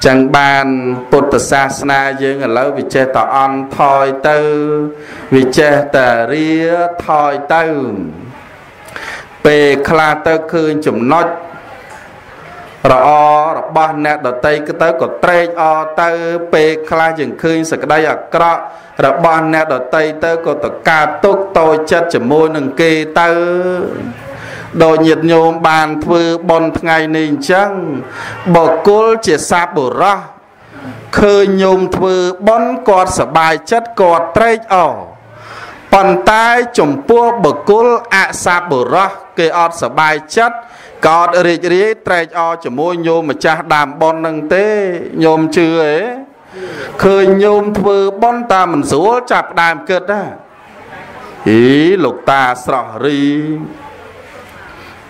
ចឹងបានពុទ្ធសាសនាយើងឥឡូវវាចេះតែអន់ថយទៅវាចេះតែរៀថយទៅពេលខ្លះទៅឃើញចំណុចល្អរបស់អ្នកដតីក៏ទៅក៏ត្រេកអរទៅ ពេលខ្លះយើងឃើញសក្តីអាក្រក់របស់អ្នកដតីទៅក៏តកើតទុកតូចចិត្តជាមួយនឹងគេទៅ ដោយញាតញោមបានធ្វើបន់ថ្ងៃនេះអញ្ចឹងបកុលជាសាបុរោះឃើញញោមធ្វើបន់គាត់សបាយចិត្តគាត់ត្រេកអរប៉ុន្តែចំពោះបកុលអសាបុរោះគេអត់សបាយចិត្តកោតរីករាយត្រេកអរជាមួយញោមម្ចាស់ដើមបន់នឹងទេញោមជឿទេឃើញញោមធ្វើបន់តាមិនស្រួលចាប់ដើមគិតណាអីលោកតាស្រស់រី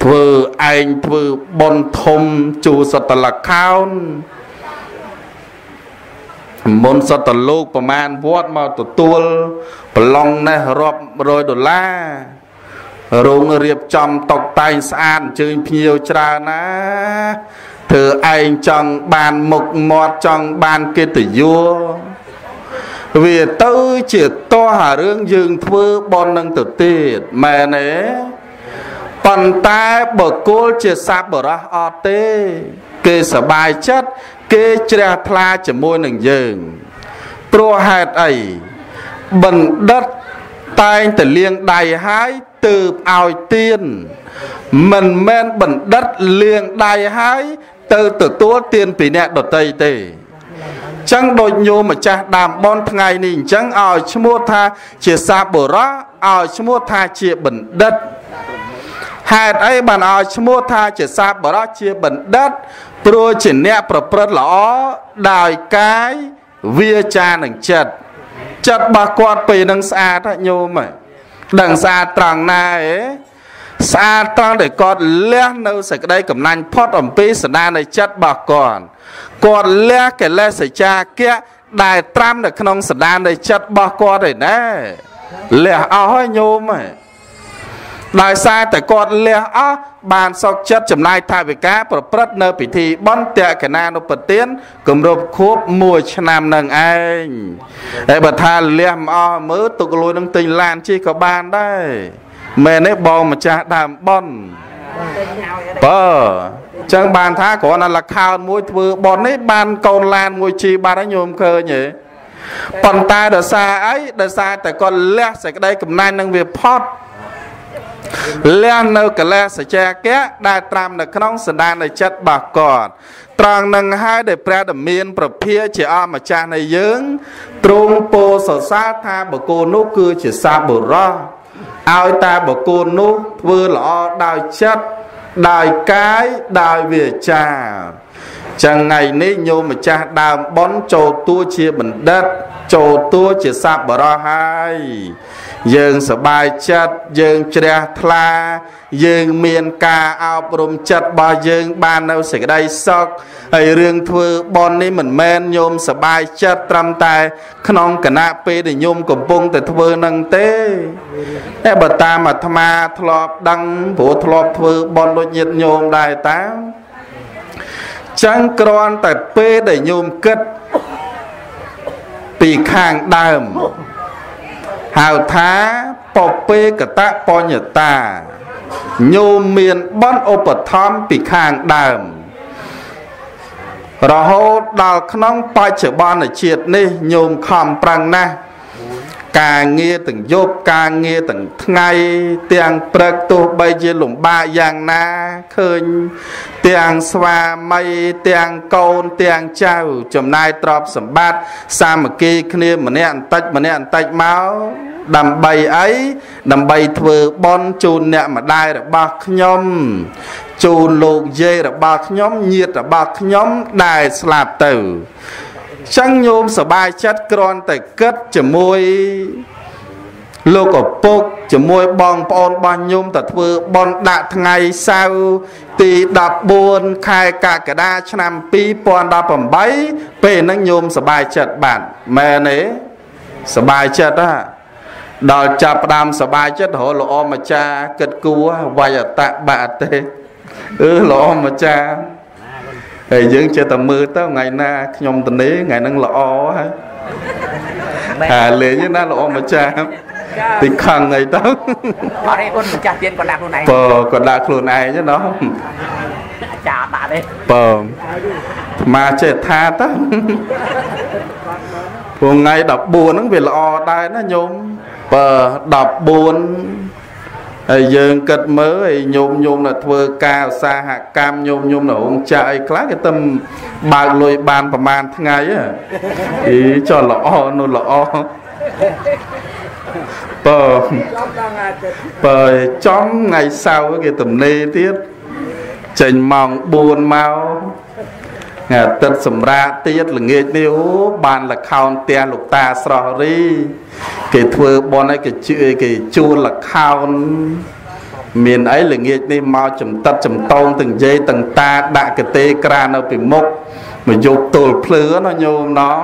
ធ្វើឯងធ្វើបនធំជួសតលខោនមុនសតលោកប្រមាណវត្តមកទទួលប្រឡងនេះរាប់រយដុល្លាររោងរៀបចំតុបតែងស្អាតអញ្ជើញភ្ញៀវច្រើនណាធ្វើឯងចង់បានមុខមាត់ចង់បានកិត្តិយសវាទៅជាតោះអារឿងយើងធ្វើបននឹងទៅទៀតមែនទេ ប៉ុន្តែបុគ្គលជាសัพបរោះអត់ទេ គេសบายចិត្តគេជ្រះថ្លាជាមួយនឹងយើងព្រោះហេតុអីបណ្ឌិតតែងតែលៀងដៃហើយទើបឲ្យទៀនមិនមែនបណ្ឌិតលៀងដៃហើយទៅទទួលទៀនពីអ្នកដតីទេចឹងដូចញោមម្ចាស់ដើមបនថ្ងៃនេះអញ្ចឹងឲ្យឈ្មោះថាជាសាបុរៈឲ្យឈ្មោះថាជាបណ្ឌិត ហេតុអីបានឲ្យឈ្មោះថាជាសាបរោះជាបណ្ឌិតព្រោះជាអ្នកប្រព្រឹត្តល្អដោយកាយវាចានិងចិត្តចិត្តរបស់គាត់ពេលនឹងស្អាតញោមដឹងស្អាតត្រង់ណាឯងស្អាតត្រង់ដែលគាត់លះនៅសេចក្តីកំណាញ់ផុតអំពីសនានៃចិត្តរបស់គាត់គាត់លះកិលេសចាគៈដែលត្រាំនៅក្នុងសន្តាននៃចិត្តរបស់គាត់ឯណាលះអស់ហើយញោមហ៎ ដោយសារតែគាត់លះអស់បានសុខចិត្តចំណាយថាវិការប្រព្រឹត្តនៅពិធីបន់តេកណានុបទានគម្រប់ខួប1ឆ្នាំនឹងឯងហើយបើថាលះមិនអស់មើលទុកលួយនឹងទិញឡានជិះក៏បានដែរមែនទេបងម្ចាស់ដើមបន់បើចឹងបានថាគ្រាន់តែលខោនមួយធ្វើបន់នេះបានកូនឡានមួយជីបានហើយញោមឃើញទេប៉ុន្តែដោយសារអីដោយសារតែគាត់លះសេចក្តីកំណាញ់នឹងវាផុត លះនៅកលេសជាកៈដែលត្រាំនៅក្នុងសន្តាននៃចិត្តរបស់គាត់ត្រង់នឹងហើយដែលព្រះដ៏មាន ប្រភាជាអម្ចាស់នៃយើងទ្រង់ពោសរសើរថាបុគ្គលនោះគឺជាសាបុរសឲ្យតែបុគ្គលនោះធ្វើល្អដោយចិត្តដោយកាយដោយវាចាចឹងថ្ងៃនេះញោមម្ចាស់ដើមប៉ុនចូលតួជាបណ្ឌិត ចូលតួជាសัพបរោះហើយ យើងសប្បាយចិត្តយើងជ្រះថ្លា យើងមានការអប់រំចិត្តរបស់យើងបាននៅសេចក្តីសុខហើយរឿងធ្វើបន់នេះមិនមែនញោមសប្បាយចិត្តត្រឹមតែ ក្នុងគណៈពេលដែលញោមកំពុងតែធ្វើនឹងទេតែបើតាមអាត្មាធ្លាប់ដឹងព្រោះធ្លាប់ធ្វើបន់ដូចញាតញោមដែរតាចឹងគ្រាន់តែពេលដែលញោមគិតពីខាងដើម ហៅថាពពេកតបញ្ញតាញោមមានបនឧបត្ថម្ភពីខាងដើម រហូតដល់ក្នុងបច្ចុប្បន្នជាតិនេះញោមខំប្រឹងណាស់ ការងារទាំងយប់ការងារទាំងថ្ងៃទាំងព្រឹកទោះបីជាលំបាកយ៉ាងណាឃើញទាំងស្វាមីទាំងកូនទាំងចៅចំណាយទ្រព្យសម្បត្តិសាមគ្គីគ្នាម្នាក់បន្តិចម្នាក់បន្តិចមកដើម្បីអីដើម្បីធ្វើបន់ជូនអ្នកម្ដាយរបស់ខ្ញុំជូនលោកយាយរបស់ខ្ញុំញាតិរបស់ខ្ញុំដែលស្លាប់ទៅ ចឹងញោមសบายចិត្តគ្រាន់តែគិតជាមួយលោកឪពុកជាមួយបងប្អូនរបស់ញោមទៅធ្វើបន់ដាក់ថ្ងៃសៅរ៍ទី14ខែកក្កដាឆ្នាំ2018ពេលហ្នឹងញោមសบายចិត្តបាទមែនទេសบายចិត្តហ่าដល់ចាប់ផ្ដើមសบายចិត្តរហូតល្អម្ចាស់គិតគួរវាយតៈបាទេអឺល្អម្ចាស់ ហើយយើងចេះតែមើលទៅថ្ងៃណាខ្ញុំតនេថ្ងៃហ្នឹងល្អហើយអាលេងណាល្អម្ចាស់តិចខឹងអីទៅអត់ទេអូនម្ចាស់ទៀតគាត់ដាក់ខ្លួនឯងបើគាត់ដាក់ខ្លួនឯងណាចាអត់ដាក់ទេបើមកចេះថាទៅព្រោះថ្ងៃ14ហ្នឹងវាល្អដែរណាញោមបើ14 ហើយយើងគិតមើលឲ្យញោមញោមនៅធ្វើការឧស្សាហកម្មញោមញោមនៅរោងចក្រអីខ្លះគេតែបើកលុយបានប្រហែលថ្ងៃហ៎អីចុះល្អនោះល្អបើបើចំថ្ងៃសៅរ៍គេទំនេរទៀតចេញម៉ោង4មក ថ្ងៃអាទិត្យសម្រាប់ទៀតល្ងាចនេះអូបានលខោនផ្ទះលោកតាស្រស់រីគេធ្វើបន់ឲ្យគេជឿគេជួលលខោនមានអីល្ងាចនេះមកចំតិតចំតងទាំងយាយទាំងតាដាក់កទេក្រានៅពីមុខមកយកទល់ភ្លឺណាញោមណោះ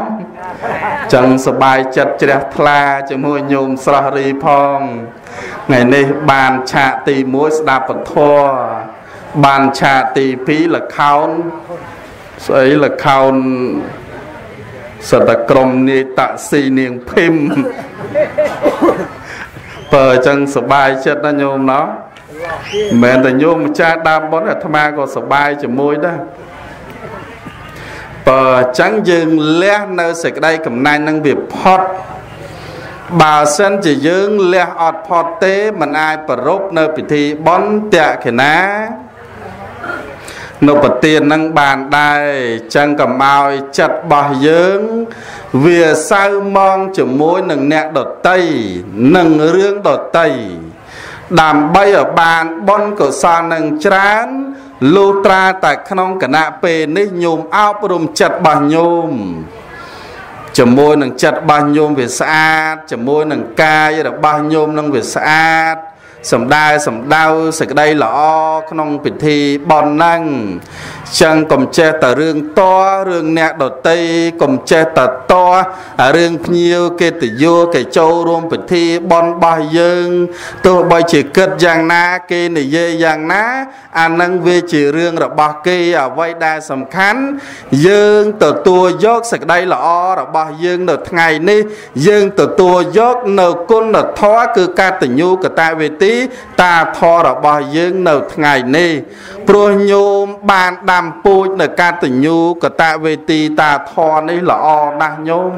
ចឹងសបាយចិត្តជ្រះថ្លាជាមួយញោមស្រស់រីផងថ្ងៃនេះបានឆាកទី1ស្ដាប់ពធបានឆាកទី2លខោន ស្អីលខោនសតក្រមនាយតាក់ស៊ីនាងភឹមបើអញ្ចឹងសบายចិត្តណាញោមណោះមិនមែនតែញោមម្ចាស់ដើមបុណ្យអាត្មាក៏សบายជាមួយដែរបើអញ្ចឹងយើងលះនៅសេចក្តីកំណាញ់នឹងវាផុតបើសិនជាយើងលះអត់ផុតទេមិនអាចប្រពនៅពិធីបុណ្យតេខិណា នុបទាននឹងបានដែរចឹងកម្មោយចិត្តរបស់យើង វាសៅមកជាមួយនឹងអ្នកដតីនឹងរឿងដតីដើម្បីឲ្យបានបុណ្យកុសលនឹងច្រើនលូត្រាតែក្នុងគណៈពេលនេះញោមអប់រំចិត្តរបស់ញោមជាមួយនឹងចិត្តរបស់ញោមវាស្អាតជាមួយនឹងកាយរបស់ញោមនឹងវាស្អាត សំដៅសំដៅសេចក្តីល្អក្នុងពិធីបន់ហ្នឹង ចឹងកុំចេះតែរឿងតរឿងអ្នកដតីកុំចេះតែតរឿងភ្ញៀវកិត្តិយសគេចូលរួមពិធីបន់បោះយើងទោះបីជាគិតយ៉ាងណាគេនិយាយយ៉ាងណា អានឹងវាជារឿងរបស់គេអ្វីដែលសំខាន់យើងទទួលយកសេចក្តីល្អរបស់យើងនៅថ្ងៃនេះ យើងទទួលយកនៅគុណធម៌គឺកតញ្ញូកតវេទី តាធម៌របស់យើងនៅថ្ងៃនេះ ព្រោះញោមបានដាំពូជនៅកតញ្ញូកតវេទីតាធរនេះល្អណាស់ញោម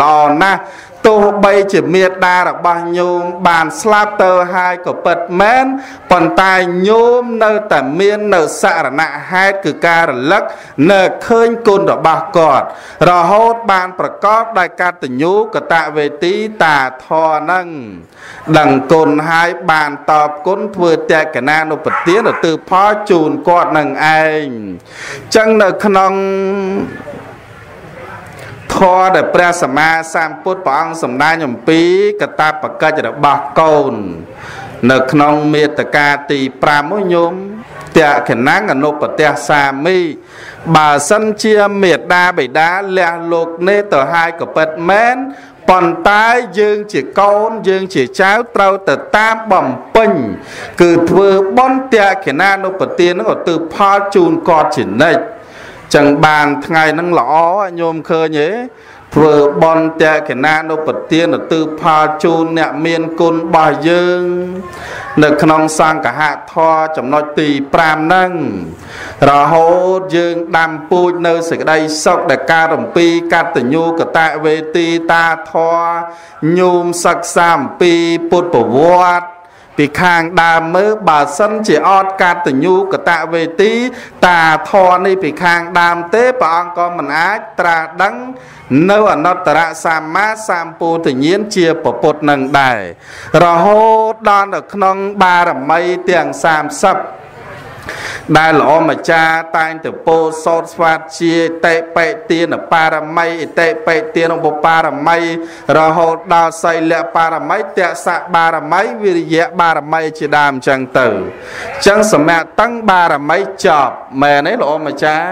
ល្អណាស់ ទោះបីជាមេដារបស់ញោមបានស្លាប់ទៅហើយក៏ពិតមែនប៉ុន្តែញោមនៅតែមាននៅសរណហេតុគឺការរលឹកនៅឃើញគុណរបស់គាត់រហូតបានប្រកបដោយកតញ្ញូកតវេទីតាធរនឹងដឹងគុណហើយបានតបគុណធ្វើតេកណានុពទានទៅទិផលជូនគាត់នឹងឯងចឹងនៅក្នុង ធម៌ដែលព្រះសម្មាសម្ពុទ្ធព្រះអង្គសម្ដែងអំពីកតាបកិច្ចរបស់កូន នៅក្នុងមេតកាទី5មួយញោមតេកណាំងអនុបទះសាមីបើសិនជាមេដាបេដាលះលោកនេះទៅហើយក៏ពិតមែនប៉ុន្តែយើងជាកូនយើងជាចៅត្រូវទៅតាមបំពេញគឺធ្វើបន់តេកណានុបទាននឹងឧទ្ទិសផលជូនគាត់ជានិច្ច ចឹងបានថ្ងៃហ្នឹងល្អញោមឃើញទេធ្វើបន់តេកណានុបទានទៅផលជូនអ្នកមានគុណរបស់យើង នៅក្នុងសង្កហធរចំណុចទី5ហ្នឹងរហូតយើងដាំពូជនៅសេចក្តីសុខដែលការរំពីកតញ្ញូកតវេទីតាធរញោមសិក្សាអំពីពុទ្ធប្រវត្តិ ពីខាងដើមមើលបើសិនជាអត់កតញ្ញូកតវេទី តាធរនេះពីខាងដើមទេព្រះអង្គក៏មិនអាចត្រាស់ដឹងនៅអនត្តរសម្មាសម្ពុទ្ធញ្ញាណជាពពុទ្ធនឹងដែររហូតដល់នៅក្នុងបារមីទាំង30 ដែលល្អម្ចាស់តែងទៅពោសោតស្វាតជាតេបេទានបារមីអតិបេទានឧបបារមីរហូតដល់សីលបារមីតសៈបារមីវិរិយៈបារមីជាដើមអញ្ចឹងទៅអញ្ចឹងសម្រាប់តឹងបារមីចប់មែនទេល្អម្ចាស់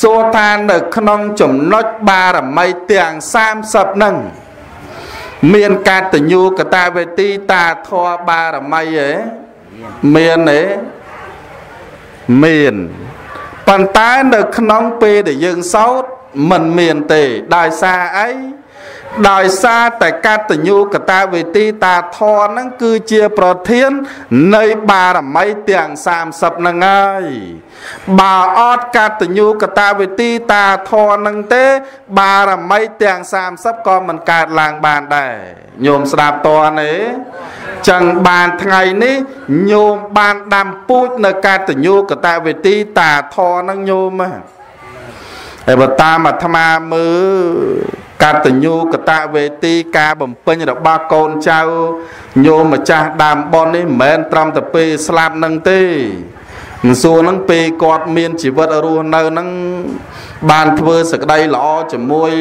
សួរថានៅក្នុងចំណុចបារមីទាំង30ហ្នឹងមានកាតញ្ញូកតាវេទីតាធរបារមីឯមានទេ មានប៉ុន្តែនៅក្នុងពេលដែលយើងសោតមិនមានទេដោយសារអី ដោយសារតែកតញ្ញូកតាវេទីតាធរហ្នឹងគឺជាប្រធាន នៃបារមីទាំង30ហ្នឹងហើយបើអត់កតញ្ញូកតាវេទីតាធរហ្នឹងទេ បារមីទាំង30ក៏មិនកើតឡើងបានដែរញោមស្ដាប់តទេចឹងបានថ្ងៃនេះញោមបានដាំពូជនៅកតញ្ញូកតាវេទីតាធរហ្នឹងញោមហើ យបើតាមអាត្មាមើលកតញ្ញូកតវេទីការបំពេញរបស់កូនចៅញោមម្ចាស់ដើមបននេះមិនមែនត្រឹមតែពេលស្លាប់នឹងទេមិនសួរនឹងពេលគាត់មានជីវិតរស់នៅនឹងបានធ្វើសក្តីល្អជាមួយ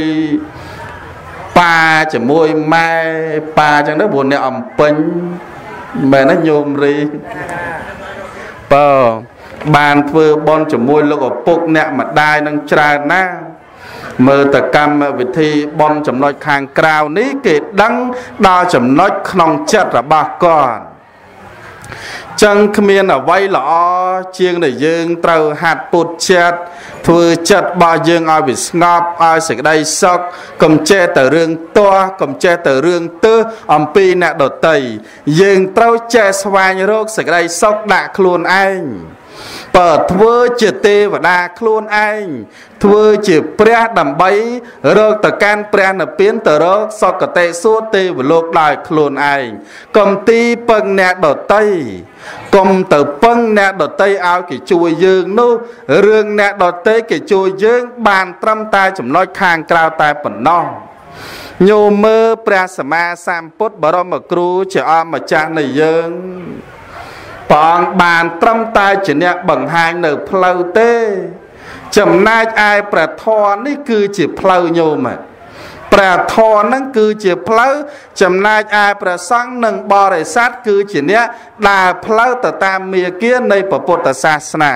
ប៉ាជាមួយម៉ែប៉ាអញ្ចឹងទៅព្រោះអ្នកអំពេញមែនទេញោមរីបើ បានធ្វើបន់ជាមួយលោកឪពុកអ្នកម្ដាយនឹងច្រើនណាស់មើលតកម្មវិធីបនចំណុចខាងក្រៅនេះគេដឹងដល់ចំណុចក្នុងចិត្តរបស់គាត់ចឹងគ្មានអ្វីល្អជាងដែលយើងត្រូវហាត់ពុតចិត្តធ្វើចិត្តរបស់យើងឲ្យវាស្ងប់ឲ្យសេចក្តីសុខកុំចេះតែរឿងទាស់កុំចេះតែរឿងទើសអំពីអ្នកដតីយើងត្រូវចេះស្វែងរកសេចក្តីសុខដាក់ខ្លួនឯង បើធ្វើជាទេវតាខ្លួនឯងធ្វើជាព្រះដើម្បីរកទៅកាន់ព្រះនិព្វានទៅរកសុគតិសួគ៌ទេវលោកដោយខ្លួនឯងកុំទីពឹងអ្នកដតីកុំទៅពឹងអ្នកដតីឲ្យគេជួយយើងនោះរឿងអ្នកដតីគេជួយយើង បានត្រឹមតែចំណុចខាងក្រៅតែប៉ុណ្ណោះញោមមើលព្រះសម្មាសម្ពុទ្ធបរមគ្រូជាអម្ចាស់នៃយើង ព្រះអង្គបានត្រឹមតែជាអ្នកបង្ហាញនៅផ្លូវទេ ចំណែកឯព្រះធម៌នេះគឺជាផ្លូវញោមព្រះធម៌ហ្នឹងគឺជាផ្លូវចំណែកឯព្រះសង្ឃនិងបរិស័ទគឺជាអ្នកដើរផ្លូវទៅតាមមាគ៌ានៃពុទ្ធសាសនា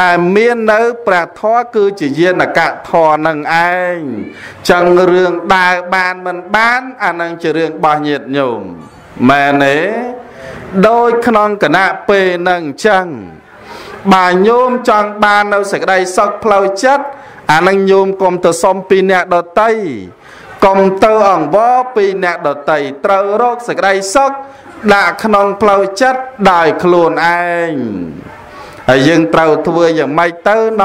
ដែលមាននៅព្រះធម៌គឺជាយានកៈធម៌នឹងឯងចឹងរឿងដើរបានមិនបាន អានឹងជារឿងរបស់ញាតិញោមមែនទេ ដោយក្នុងគណៈពេលនឹងចឹងបើញោមចង់បាននៅសេចក្តីសុខផ្លូវចិត្តអានឹងញោមកុំទៅសុំពីអ្នកដតីកុំទៅអង្វរពីអ្នកដតីត្រូវរកសេចក្តីសុខដាក់ក្នុងផ្លូវចិត្តដោយខ្លួនឯងហើយយើងត្រូវធ្វើយ៉ាងម៉េចទៅណ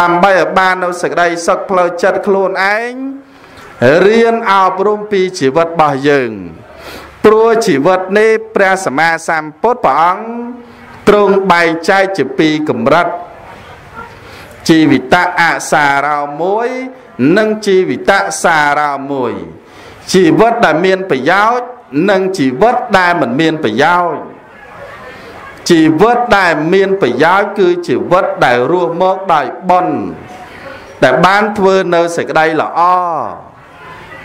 ដើម្បីឲ្យបាននៅសេចក្តីសុខផ្លូវចិត្តខ្លួនឯងរៀនអប់រំពីជីវិតរបស់យើង ព្រោះជីវិតនេះព្រះសម្មាសម្ពុទ្ធព្រះអង្គទ្រង់បែងចែកជាពីរកម្រិតជីវិតអសារោមួយនិងជីវិតសារោមួយជីវិតដែលមានប្រយោជន៍និងជីវិតដែលមិនមានប្រយោជន៍ជីវិតដែលមានប្រយោជន៍គឺជីវិតដែលរស់មកដោយបុណ្យដែលបានធ្វើនៅសេចក្តីល្អ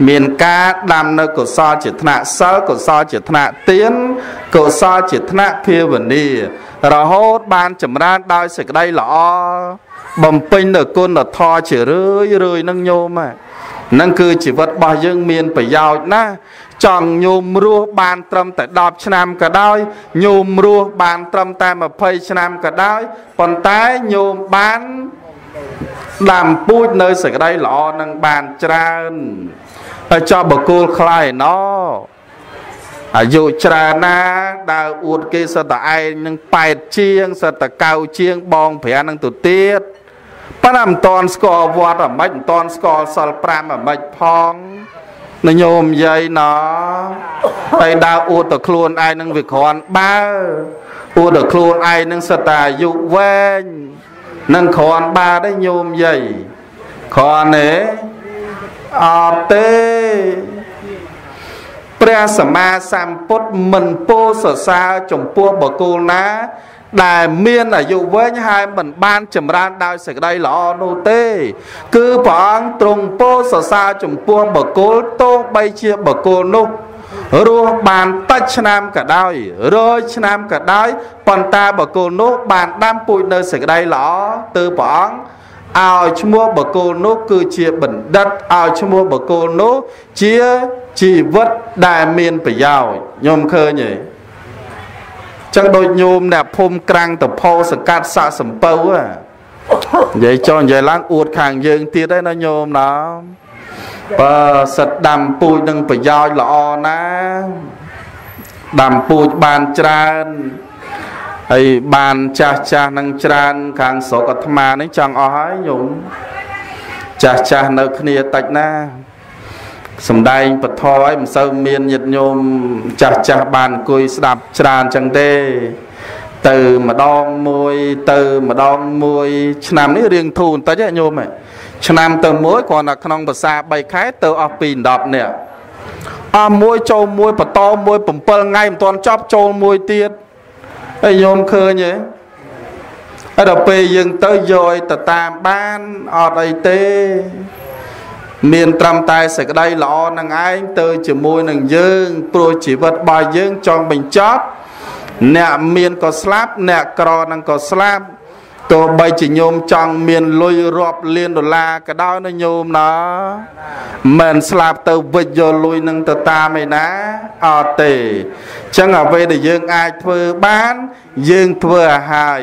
មានការដាំនៅកុសលជាថ្នាក់សិលកុសលជាថ្នាក់ទានកុសលជាថ្នាក់ភាវនារហូតបានចម្រើនដោយសេចក្តីល្អបំពេញនៅគុណធម៌ជារឿយរឿយនឹងញោមហ្នឹងគឺជីវិតរបស់យើងមានប្រយោជន៍ណាស់ចង់ញោមរស់បានត្រឹមតែ10ឆ្នាំក៏ដោយញោមរស់បានត្រឹមតែ20ឆ្នាំក៏ដោយប៉ុន្តែញោមបានដាំពូជនៅសេចក្តីល្អនឹងបានច្រើន ហើយចប់បកូលខ្លាយណោអាយុច្រើនណាដើរអួតគេសិតតែឯងនឹង8ជាងសិតតែ9ជាងបង5នឹងទៅទៀតប៉ុន្តែមិនតន់ស្គាល់វត្តអាម៉េចមិនតន់ស្គាល់សិល5អាម៉េចផងនញោមយាយណហើយដើរអួតទៅខ្លួនឯងនឹងវាគ្រាន់បើអួតទៅខ្លួនឯងនឹងសិតតែអាយុវែងនឹងគ្រាន់បើដែរញោមយាយគ្រាន់ទេ អត់ទេព្រះសម្មាសម្ពុទ្ធមិនពោសរសើរចំពោះបុគ្គលណា ដែលមានអាយុវែងហើយមិនបានចម្រើនដោយសេចក្តីល្អនោះទេ គឺព្រះអង្គទ្រង់ពោសរសើរចំពោះបុគ្គលទោះបីជាបុគ្គលនោះរស់បានតិចឆ្នាំក៏ដោយរយឆ្នាំក៏ដោយប៉ុន្តែបុគ្គលនោះបានដាំពូជនៅសេចក្តីល្អទៅព្រះអង្គ ឲ្យឈ្មោះបកគលនោះគឺជាបណ្ឌិតឲ្យឈ្មោះបកគលនោះជាជីវិតដែលមានប្រយោជន៍ខ្ញុំឃើញទេចឹងដូចញោមអ្នកភូមិក្រាំងតផោសកាត់សាក់សំពៅនិយាយចោនិយាយឡើងអួតខាងយើងទៀតហើយណាញោមណាបើសិតដាំពូជនឹងប្រយោជន៍ល្អណាដាំពូជបានច្រើន ហើយបានចាស់ចាស់នឹងច្រើន ខាងស្រុកអាត្មានេះចង់អស់ហើយញោមចាស់ចាស់នៅគ្នាតិចណាសំដែងពធហើយមិនសូវមានញាតិញោមចាស់ចាស់បានអង្គុយស្ដាប់ច្រើនចឹងទេទៅម្ដងមួយទៅម្ដងមួយ ឆ្នាំនេះរៀងធូរបន្តិចញោមឆ្នាំទៅមួយគ្រាន់តែក្នុងភាសា3ខែទៅអស់ពី10នាក់អស់មួយចូលមួយបន្តមួយ7ថ្ងៃមិនទាន់ចប់ចូលមួយទៀត ហើយញោមឃើញទេហើយដល់ពេលយើងទៅយកឲ្យទៅតាមបានអត់អីទេ មានត្រឹមតែសេចក្តីល្អនឹងឯងទៅជាមួយនឹងយើងព្រោះជីវិតរបស់យើងចង់បញ្ចប់អ្នកមានក៏ស្លាប់អ្នកក្រនឹងក៏ស្លាប់ ទោះបីជាញោមចង់មានលុយរាប់លានដុល្លារក៏ដោយណាញោមណាមិនស្លាប់ទៅវិចយកលុយនឹងទៅតាមឯណាអត់ទេចឹងអ្វីដែលយើងអាចធ្វើបាន យើងធ្វើឲ្យហើយ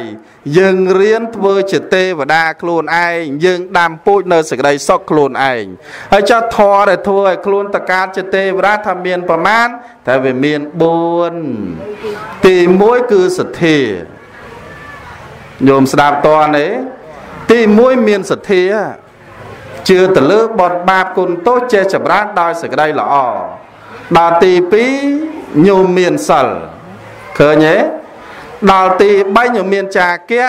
យើងរៀនធ្វើជាទេវតាខ្លួនឯងយើងដាំពូជនៅសេចក្តីសុខខ្លួនឯងហើយចាត់ធរដែលធ្វើឲ្យខ្លួនតកាតជាទេវតាថាមានប្រមាណតែវាមាន4ទី1គឺសទ្ធា ញោមស្ដាប់តនទេទី1មានសទ្ធាជឿទៅលើបនបាបគុណទោសចេះចម្រើនដោយសេចក្តីល្អដល់ទី2ញោមមានសិលឃើញទេដល់ទី3ញោមមានចាគៈ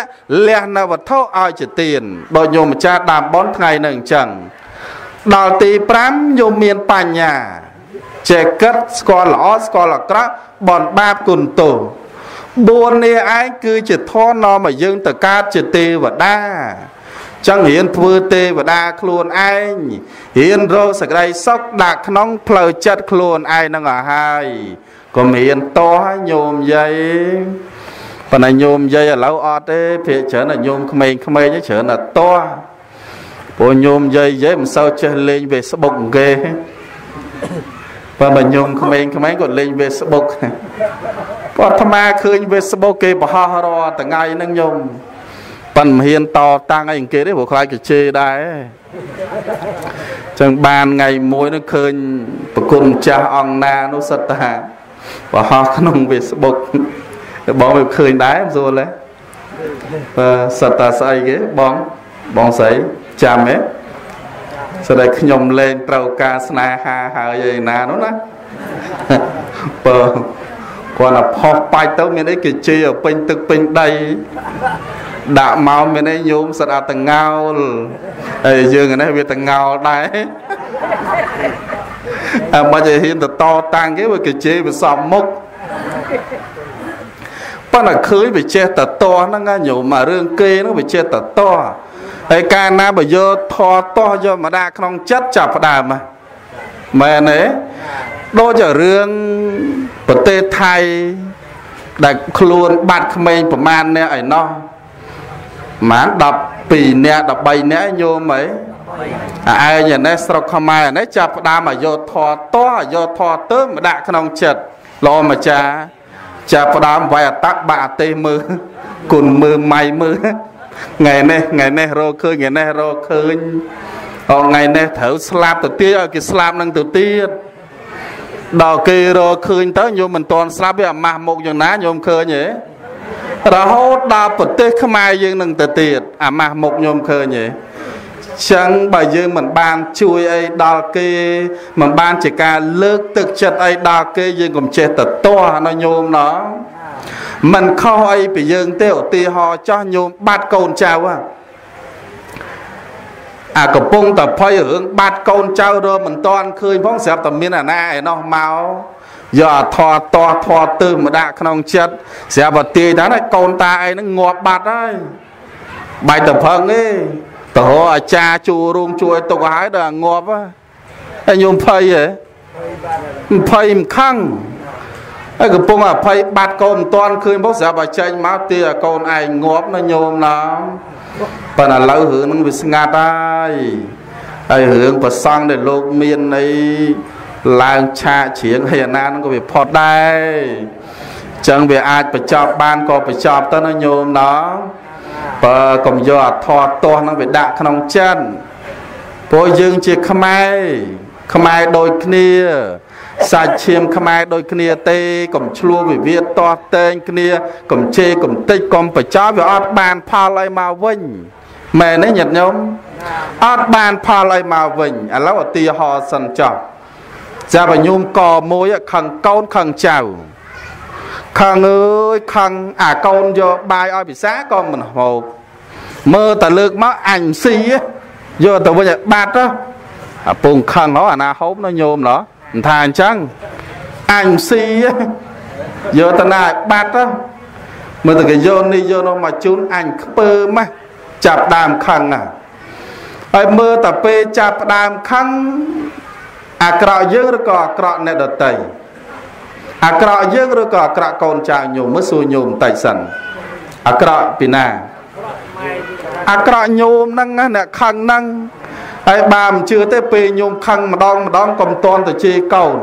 លះនៅវត្ថុឲ្យជាទានដោយញោមម្ចាស់ដើមបនថ្ងៃនឹងអញ្ចឹងដល់ទី5ញោមមានបញ្ញាចេះគិតស្គាល់ល្អស្គាល់អាក្រក់បនបាបគុណទោស 4នេះឯងគឺជាធននាំឲ្យយើងទៅកើតជាទេវតាចឹងរៀនធ្វើទេវតាខ្លួនឯងរៀនរកសក្តីសុខដាក់ក្នុងផ្លូវចិត្តខ្លួនឯងនឹងឲ្យហើយកុំរៀនតោះញោមយាយប៉ុន្តែញោមយាយឥឡូវអត់ទេភាកច្រើនតែញោមក្មេងៗច្រើនតែតោះព្រោះញោមយាយយាយមិនសូវចេះលេង Facebook គេបើបើញោមក្មេងៗគាត់លេង Facebook ព្រោះអាត្មាឃើញ Facebook គេបរោះរាល់ថ្ងៃហ្នឹងញោមប៉ិនមិនហ៊ានតតាំងអីគេទេព្រោះខ្លាចគេជេរដែរចឹងបានថ្ងៃមួយនោះឃើញប្រគុណម្ចាស់អង្គណានោះសិតតាបរោះក្នុង Facebook បងវាឃើញដែរមិនស្រួលទេបើសិតតាស្អីគេបងបងស្អីចាំទេស្ដីខ្ញុំលេងត្រូវការស្នេហាហើយឯណានោះណាបើ គាត់តែផុសបាច់ទៅមានអីគេជេរពេញទឹកពេញដីដាក់មកមានអីញោមសិតអត់តងោលហើយយើងនេះវាតងោលដែរអាមិនឲ្យហ៊ានទៅតតាំងគេវាគេជេរវាសំមុខប៉ុន្តែឃើញវាចេះតតហ្នឹងញោមមករឿងគេហ្នឹងវាចេះតតហើយកាលណាបើយកធေါ်តោះយកមកដាក់ក្នុងចិត្តចាប់ផ្ដើមមែនទេដូចជារឿង ប្រទេសថៃដែលខ្លួនបាត់ក្មេងប្រមាណអ្នកឯណោះប្រមាណ12អ្នក13អ្នកញោមអីអាឯងនេះស្រុកខ្មែរនេះចាប់ផ្ដើមឲ្យយកធေါ်តោះយកធေါ်ទៅមកដាក់ក្នុងចិត្តលោម្ចាស់ចាប់ផ្ដើមវាយអតបាក់អទេសមើលគុណមើលម៉ៃមើលថ្ងៃនេះថ្ងៃនេះរកឃើញថ្ងៃនេះរកឃើញអថ្ងៃនេះត្រូវស្លាប់ទៅទៀតឲ្យគេស្លាប់នឹងទៅទៀត ដល់គេរកឃើញទៅញោមមិនតន់ស្លាប់វាអាម៉ាស់មុខយ៉ាងណាញោមឃើញទេរហូតដល់ប្រទេសខ្មែរយើងនឹងទៅទៀតអាម៉ាស់មុខញោមឃើញទេចឹងបើយើងមិនបានជួយអីដល់គេមិនបានជាការលើកទឹកចិត្តអីដល់គេយើងកុំចេះទៅទាស់ណាញោមណោះមិនខុសអីពីយើងទេឧទាហរណ៍ចោះញោមបាត់កូនចៅ អាកំពុងតែភ័យរឿងបាត់កូនចៅរមិនតាន់ឃើញផងស្រាប់តែមានអាណាឯណោះមកយកអាធေါ်តោះធေါ်ទើមកដាក់ក្នុងចិត្តស្រាប់តែទាយថាកូនតាឯហ្នឹងងាប់បាត់ហើយបាច់ទៅផឹងទេទៅរកអាចារ្យជួរងជួយទុកឲ្យដល់ងាប់ហើយញោមភ័យហ៎ភ័យមិនខឹងហើយកំពុងអភ័យបាត់កូនមិនតាន់ឃើញមកស្រាប់តែចេញមកទីឲ្យកូនឯងងាប់ណាញោមណា ប៉ុន្តែឥឡូវរឿងហ្នឹងវាស្ងាត់ហើយហើយរឿងប្រសង់ដែលលោកមានអីឡើងឆាកជ្រៀងហើយអាណាហ្នឹងក៏វាផុតដែរចឹងវាអាចបញ្ចប់បានក៏បញ្ចប់ទៅណាញោមណាបើកុំយកអធរទាស់ហ្នឹងវាដាក់ក្នុងចិនព្រោះយើងជាខ្មែរខ្មែរដូចគ្នា សាច់ឈាមខ្មែរដូចគ្នាទេកុំឆ្លោះវិវាទតតែងគ្នាកុំជេរកុំតិចកុំបចោវាអត់បានផលអីមកវិញមែនទេញាតិញោមអត់បានផលអីមកវិញឥឡូវឧទាហរណ៍សិនចោះចាប់ឲ្យញោមកមួយខឹងកូនខឹងចៅខឹងអើយខឹងអាកូនយកបាយឲ្យពិសាក៏មិនហូបមើលតែលើកមកអញស៊ីយកទៅវិញឲ្យបាត់ទៅអាពងខឹងហ៎អាណាហូបនៅញោមណោះ មិនថាអញ្ចឹងអញស៊ីយកទៅណាឲ្យបាត់ទៅមើលតែគេយកនេះយកនោះមកជូនអញខ្ពើម៉ាស់ចាប់ដើមខឹងណាហើយមើលតែពេលចាប់ដើមខឹងអាក្រក់យើងឬក៏អាក្រក់អ្នកដតីអាក្រក់យើងឬក៏អាក្រក់កូនចៅញោមមើលសួរញោមបន្តិចសិនអាក្រក់ពីណាអាក្រក់ញោមហ្នឹងអ្នកខឹងហ្នឹង ហើយបើមិនជឿទេពេលញោមខឹងម្ដងម្ដងកុំតន់ទៅជេរកូន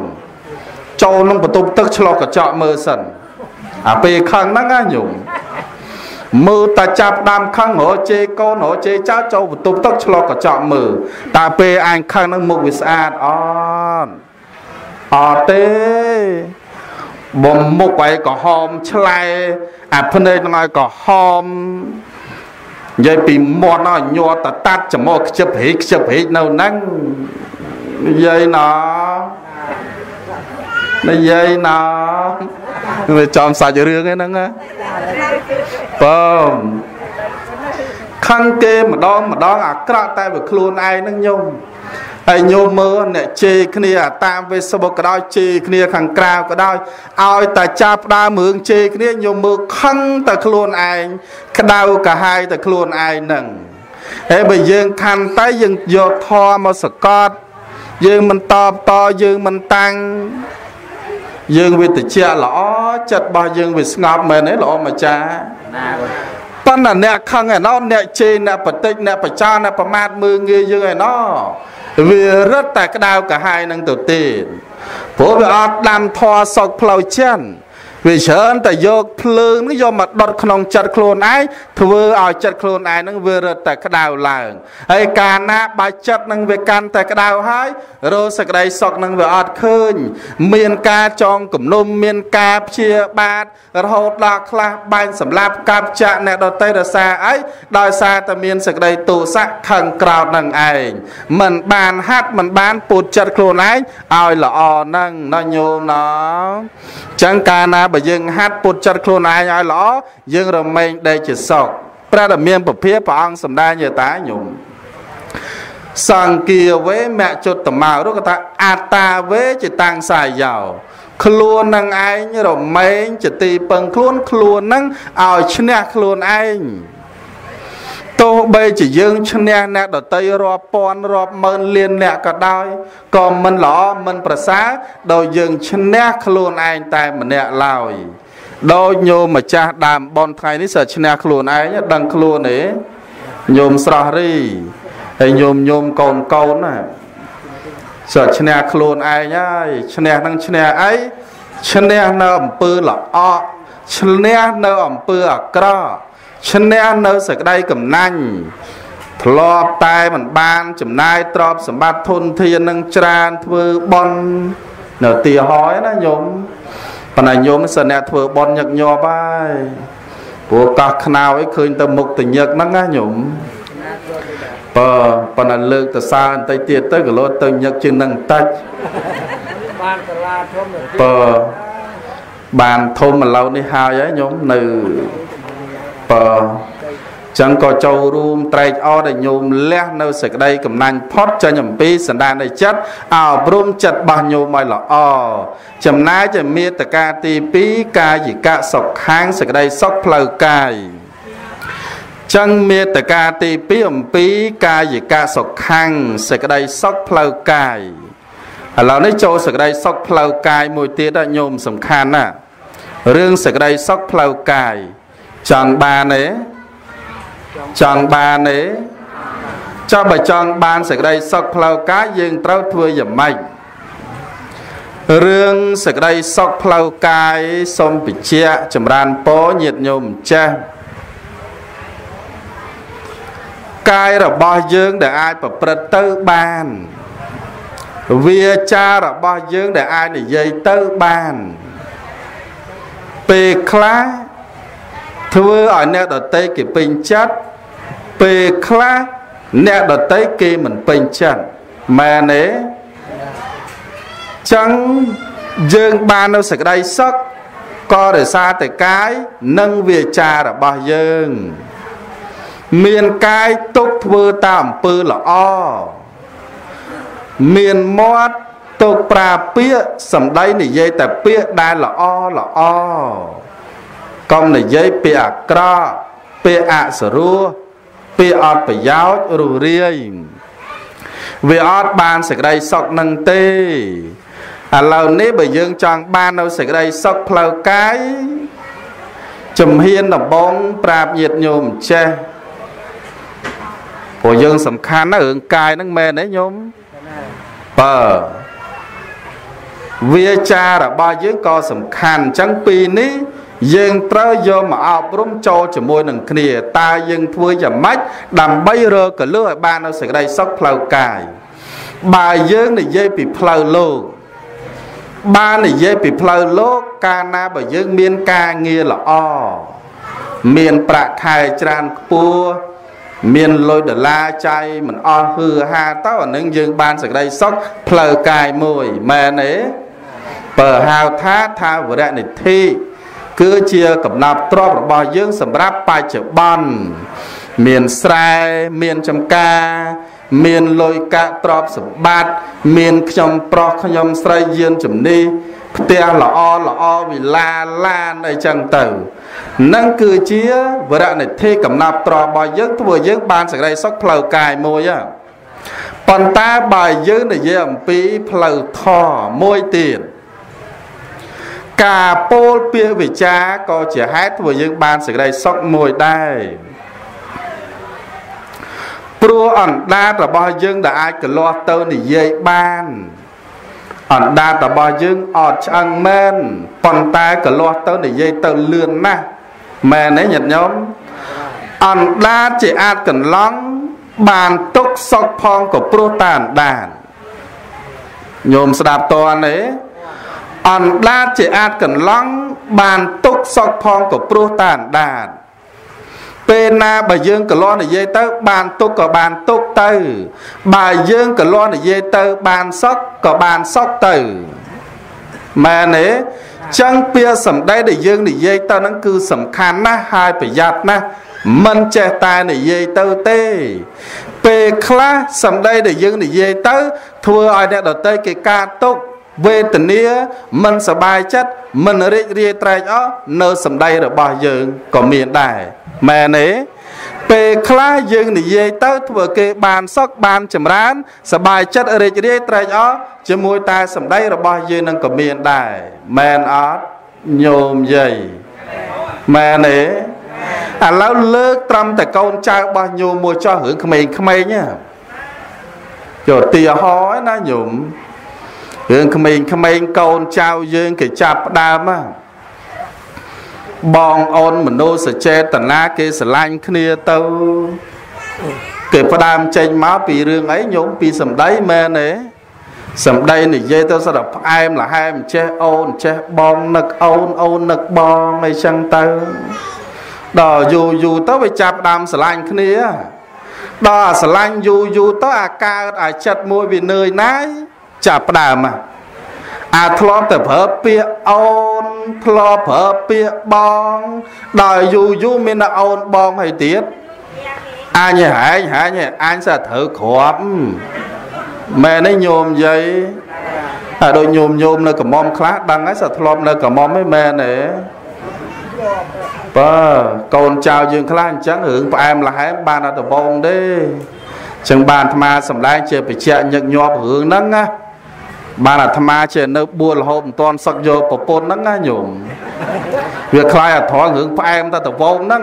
ចូលក្នុងបន្ទប់ទឹកឆ្លោះកញ្ចក់មើលសិនអាពេលខឹងហ្នឹងណាញោមមើលតាចាប់ដើមខឹងរជេរកូនរជេរចៅចូលបន្ទប់ទឹកឆ្លោះកញ្ចក់មើលតើពេលអញខឹងហ្នឹងមុខវាស្អាតអត់អត់ទេបំមុខឯក្រហមឆ្លែអាភ្នែកហ្នឹងឲ្យក្រហម និយាយពីមាត់ដល់ញាត់តតាត់ច្មោះខ្ជិបហេខ្ជិបហេនៅហ្នឹងនិយាយណនិយាយណវាចំសាច់រឿងហ្នឹងណាបងខឹងគេម្ដងម្ដងអាក្រក់តែវាខ្លួនឯងហ្នឹងញោម ហើយញោមមើលអ្នកជេរគ្នាតាម Facebook ក៏ដោយជេរគ្នាខាងក្រៅក៏ដោយឲ្យតែចាប់ដើមរឿងជេរគ្នាញោមមើលខឹងតែខ្លួនឯងក្តៅកាហាយតែខ្លួនឯងហ្នឹងហើយបើយើងខាន់តែយើងយកធម៌មកសកត់យើងមិនតបតយើងមិនតាំងយើងវាតិចល្អចិត្តរបស់យើងវាស្ងប់មែនទេល្អម្ចាស់ណា ប៉ុន្តែអ្នកខឹងឯណោអ្នកជេរអ្នកបតិចអ្នកបចាអ្នកប្រមាថមើងងាយយើងឯណោវារត់តែក្តៅកាហាយនឹងទៅទៀតព្រោះវាអត់ដាំធွာសុកផ្លូវចិន វាច្រើនតែយកភ្លើងនេះយកមកដុតក្នុងចិត្តខ្លួនឯងធ្វើឲ្យចិត្តខ្លួនឯងហ្នឹងវារត់តែក្តៅឡើងហើយកាលណាបើចិត្តហ្នឹងវាកាន់តែក្តៅហើយរោសក្តីសុខហ្នឹងវាអត់ឃើញ មានការចងគំនុំមានការព្យាបាទរហូតដល់ខ្លះបាញ់សម្លាប់កាប់ចាក់អ្នកដតីរសាអីដោយសារតែមានសក្តីទោសៈខឹងក្រោតនឹងឯងមិនបានហាត់មិនបានពូតចិត្តខ្លួនឯងឲ្យល្អហ្នឹងណញោមណចឹងកាលណាបើយើងហាត់ពុតចិត្តខ្លួនឯងឲ្យល្អយើងរមែងដេកជាសុខព្រះរាមាពភាព្រះអង្គសម្ដែងយតាញោមសង្គាវេមច្ចុតមោរុកថាអត្តាវេចតាំងសាយោខ្លួននឹងឯងរមែងជាទីពឹងខ្លួនខ្លួននឹងឲ្យឈ្នះខ្លួនឯង ទោះបីជាយើងឈ្នះអ្នកដតីរាប់ពាន់រាប់ម៉ឺនលានអ្នកក៏ដោយក៏មិនល្អមិនប្រសើរដោយយើងឈ្នះខ្លួនឯងតែម្នាក់ឡើយដោយញោមម្ចាស់ដើមបនថ្ងៃនេះសើឈ្នះខ្លួនឯងដឹងខ្លួនទេញោមស្រស់រីហើយញោមញោមកូនកូនណាសើឈ្នះខ្លួនឯងហើយឈ្នះនឹងឈ្នះអីឈ្នះនៅអំពើល្អឈ្នះនៅអំពើអាក្រក់ ឈ្នះនៅសក្តីកំណាញ់ធ្លាប់តែមិនបានចំណាយទ្រព្យសម្បត្តិធនធាននឹងច្រើនធ្វើបន់នៅទីហោយណាញោមប៉ុន្តែញោមសិនអ្នកធ្វើបន់ញឹកញាប់ហើយព្រោះកោះខ្នើយឃើញទៅមុខទៅញឹកហ្នឹងណាញោមបើប៉ុន្តែលើកទៅសើបន្តិចទៀតទៅក៏លោតទៅញឹកជាងនឹងបន្តិចបានសាលាធំបើបានធំឥឡូវនេះហើយហើយញោមនៅ បើចឹងក៏ចូលរួមត្រែកអរដែលញោមលះនៅសេចក្តីកំណាញ់ផុតចេញអំពីសន្តាននៃចិត្តអប់រំចិត្តរបស់ញោមឲ្យល្អចំណាយជាមេតកាទី2កាយិកសុខខាងសេចក្តីសុខផ្លូវកាយចឹងមេតកាទី2អំពីកាយិកសុខខាងសេចក្តីសុខផ្លូវកាយឥឡូវនេះចូលសេចក្តីសុខផ្លូវកាយមួយទៀតញោមសំខាន់ណារឿងសេចក្តីសុខផ្លូវកាយ ចង់បានទេចង់បានទេចុះបើចង់បានសេចក្តីសុខផ្លូវកាយយើងត្រូវធ្វើយ៉ាងម៉េចរឿងសេចក្តីសុខផ្លូវកាយសូមបញ្ជាក់ចម្រើនពរញាតិញោមចាស់កាយរបស់យើងដែលអាចប្រព្រឹត្តទៅបានវាចារបស់យើងដែលអាចនិយាយទៅបានពេលខ្លះ ធ្វើឲ្យអ្នកដតីគេពេញចិត្តពេលខ្លះអ្នកដតីគេមិនពេញចិត្តមែនទេចឹងយើងបាននៅសេចក្តីសុខក៏រសារតែកាយនិងវាចារបស់យើង មានកាយទុកធ្វើតាមអំពើល្អមានមាត់ទុកប្រាពាកសំដីនិយាយតែពាក្យដែលល្អល្អ កុំនិយាយពាក្យអាក្រក់ពាក្យអសរោះពាក្យអត់ប្រយោជន៍រុរាយវាអត់បានសេចក្តីសុខនឹងទេឥឡូវនេះបើយើងចង់បាននៅសេចក្តីសុខផ្លូវកាយជំហានដំបងប្រាប់ញាតញោមចេះព្រោះយើងសំខាន់ណារឿងកាយហ្នឹងមែនទេញោមបើវាចារបស់យើងក៏សំខាន់អញ្ចឹងពីនេះ យើងត្រូវយកមកអប់រំចូលជាមួយនឹងគ្នាតើយើងធ្វើយ៉ាងម៉េចដើម្បីរកកលឹះឲ្យបាននៅសេចក្តីសុខផ្លូវកាយបើយើងនិយាយពីផ្លូវលោកបាននិយាយពីផ្លូវលោកកាលណាបើយើងមានការងារល្អមានប្រាក់ខែច្រើនខ្ពស់មានលុយដុល្លារចៃមិនអស់ហឺហាទៅអានឹងយើងបានសេចក្តីសុខផ្លូវកាយមួយមែនទេបើហៅថាថាវរនិធិ គឺជាកំណប់ទ្រព្យរបស់យើងសម្រាប់បច្ចុប្បន្នមានស្រែមានចំការ មានលុយកាក់ទ្រព្យសម្បត្តិមានខ្ញុំប្រុសខ្ញុំស្រីយានជំនិះផ្ទះល្អល្អវិឡាឡានអីចឹងទៅនឹងគឺជាវរនិធិកំណាប់ត្ររបស់យើងធ្វើយើងបានសេចក្តីសុខផ្លូវកាយមួយប៉ុន្តែបើយើងនិយាយអំពីផ្លូវធម៌មួយទៀត ការពោលពាក្យវិចារក៏ជាហេតុធ្វើយើងបានសេចក្តីសុខមួយដែរព្រោះអណ្ដាតរបស់យើងដែលអាចកលាស់ទៅនិយាយបានអណ្ដាតរបស់យើងអត់ឆ្អឹងមែនប៉ុន្តែកលាស់ទៅនិយាយទៅលឿនណាស់មែនទេញាតិញោមអណ្ដាតជាអាចកន្លងបានទុកសុខផងក៏ព្រោះតាអណ្ដាតញោមស្ដាប់តនទេ អណ្ដាតជាអាចកន្លងបានទុកសុខផងក៏ព្រោះតាអណ្ដាតពេលណាបើយើងកលាស់និយាយទៅ បានទុកក៏បានទុកទៅ បើយើងកលាស់និយាយទៅ បានសុខក៏បានសុខទៅមែនទេចឹងពាក្យសម្ដីដែលយើងនិយាយទៅហ្នឹងគឺសំខាន់ណាស់ហើយប្រយ័ត្នណាស់មិនចេះតែនិយាយទៅទេ ពេលខ្លះសម្ដីដែលយើងនិយាយទៅ ធ្វើឲ្យអ្នកដទៃគេកាទុក វេទនាមិនសบายចិត្តមិនរីករាយត្រេកអរនៅសម្ដីរបស់យើងក៏មានដែរមែនទេពេលខ្លះយើងនិយាយទៅធ្វើគេបានសុខបានចម្រើនសบายចិត្តរីករាយត្រេកអរជាមួយតែសម្ដីរបស់យើងនឹងក៏មានដែរមែនអត់ញោមយាយមែនទេឥឡូវលើកត្រឹមតែកូនចៅរបស់ញោមមួយចោះរឿងក្មេងៗណាចូលទីហោឯណាញោម រឿងក្មេងៗកូនចៅយើងគេចាប់ផ្ដើមណាបងអូនមនោសចេតនាគេស្រឡាញ់គ្នាទៅគេផ្ដើមចេញមកពីរឿងអីញោមពីសម្ដីមែនទេសម្ដីនិយាយទៅសត្វផ្អែមលហែមចេះអូនចេះបងនឹកអូនអូននឹកបងអីចឹងទៅដល់យូរយូរទៅវាចាប់ដើមស្រឡាញ់គ្នាដល់អាស្រឡាញ់យូរយូរទៅអាកើតអាចិត្តមួយវានឿយណាយ ចាប់ដើមហ្នឹងអាធ្លាប់តែប្រើពាក្យអូនធ្លាប់ប្រើពាក្យបងដល់យូរយូរមានតែអូនបងហើយទៀតអញហែងហែងអញសាត្រូវគ្រាប់មែនទេញោមយាយតែដូចញោមញោមនៅកំមខ្លះដឹងហើយសាធ្លាប់នៅកំមឯមែនទេបើកូនចៅយើងខ្លះអញ្ចឹងរឿងផ្អែមល្ហែមបានអត់ដបងទេអញ្ចឹងបានអាត្មាសម្ដែងជាបច្ចៈញឹកញាប់រឿងហ្នឹងណា បានអាត្មាជានៅបួលរហូតមិនទាន់សឹកយកប្រពន្ធហ្នឹងណាញោមវាខ្លាយអាត្រង់រឿងផ្អែមតែដវងហ្នឹង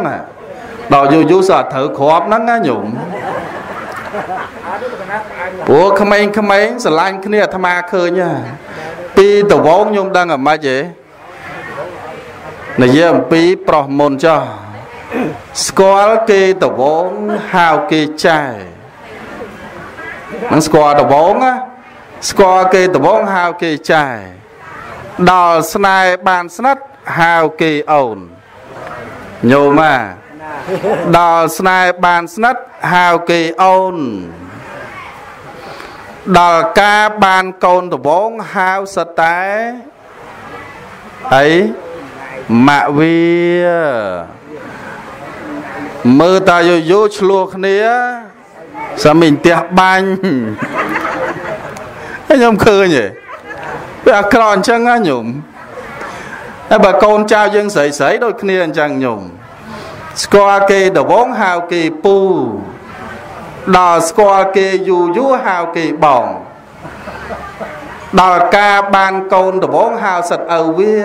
ដល់យូរយូរសោះត្រូវក្របហ្នឹងណាញោមព្រោះក្មេងក្មេងស្រឡាញ់គ្នាអាត្មាឃើញពីដវងញោមដឹងអាម៉េចទេនិយាយអំពីប្រុសមុនចោះស្គាល់គេដវងហៅគេចែនឹងស្គាល់ដវងណា ស្គាល់គេដបងហៅគេចែដល់ស្នេហ៍បានស្និទ្ធហៅគេអូនញោមអាដល់ស្នេហ៍បានស្និទ្ធហៅគេអូនដល់ការបានកូនដបងហៅសតែអីម៉ាក់វាមើលតាយោយោឆ្លោះគ្នាសាមីផ្ទះបាញ់ ខ្ញុំឃើញទេវាអាក្រក់អញ្ចឹងណាញោមតែបើកូនចៅយើងស្រីស្រីដូចគ្នាអញ្ចឹងញោមស្គាល់គេដវងហៅគេពូដល់ស្គាល់គេយូរយូរហៅគេបងដល់ការបានកូនដបងហៅសិតឪវា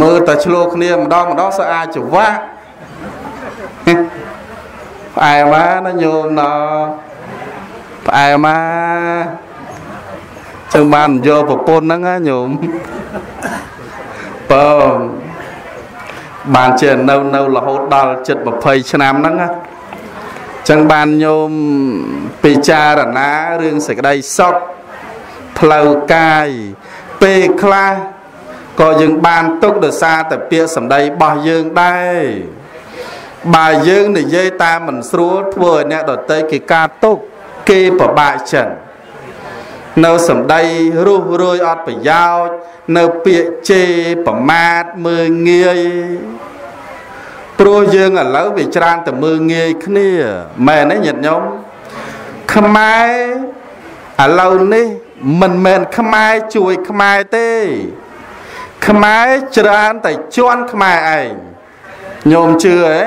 មើលតែឆ្លោះគ្នាម្ដងម្ដងសើអាចច្វាក់ផ្អែមណាញោមណផ្អែមណា ចឹងបានយកប្រពន្ធហ្នឹងណាញោមបើបានជានៅនៅរហូតដល់ជិត20ឆ្នាំហ្នឹងណាចឹងបានញោមពិចារណារឿងសេចក្តីសុខផ្លូវកាយពេលខ្លះក៏យើងបានទុកដោយសារតែពាក្យសម្ដីរបស់យើងដែរបើយើងនិយាយតាមមិនស្រួលធ្វើឲ្យអ្នកដតីគេការទុកគេពិបាកចិត្ត នៅសម្ដីរុះរួយអត់ប្រយោជន៍នៅពាក្យជេរប្រមាថមើងងាយព្រោះយើងឥឡូវវាច្រើនតែមើងងាយគ្នាមែនទេញាតិញោមខ្មែរឥឡូវនេះមិនមែនខ្មែរជួយខ្មែរទេ ខ្មែរច្រើនតែជន់ខ្មែរឯងញោមជឿហ៎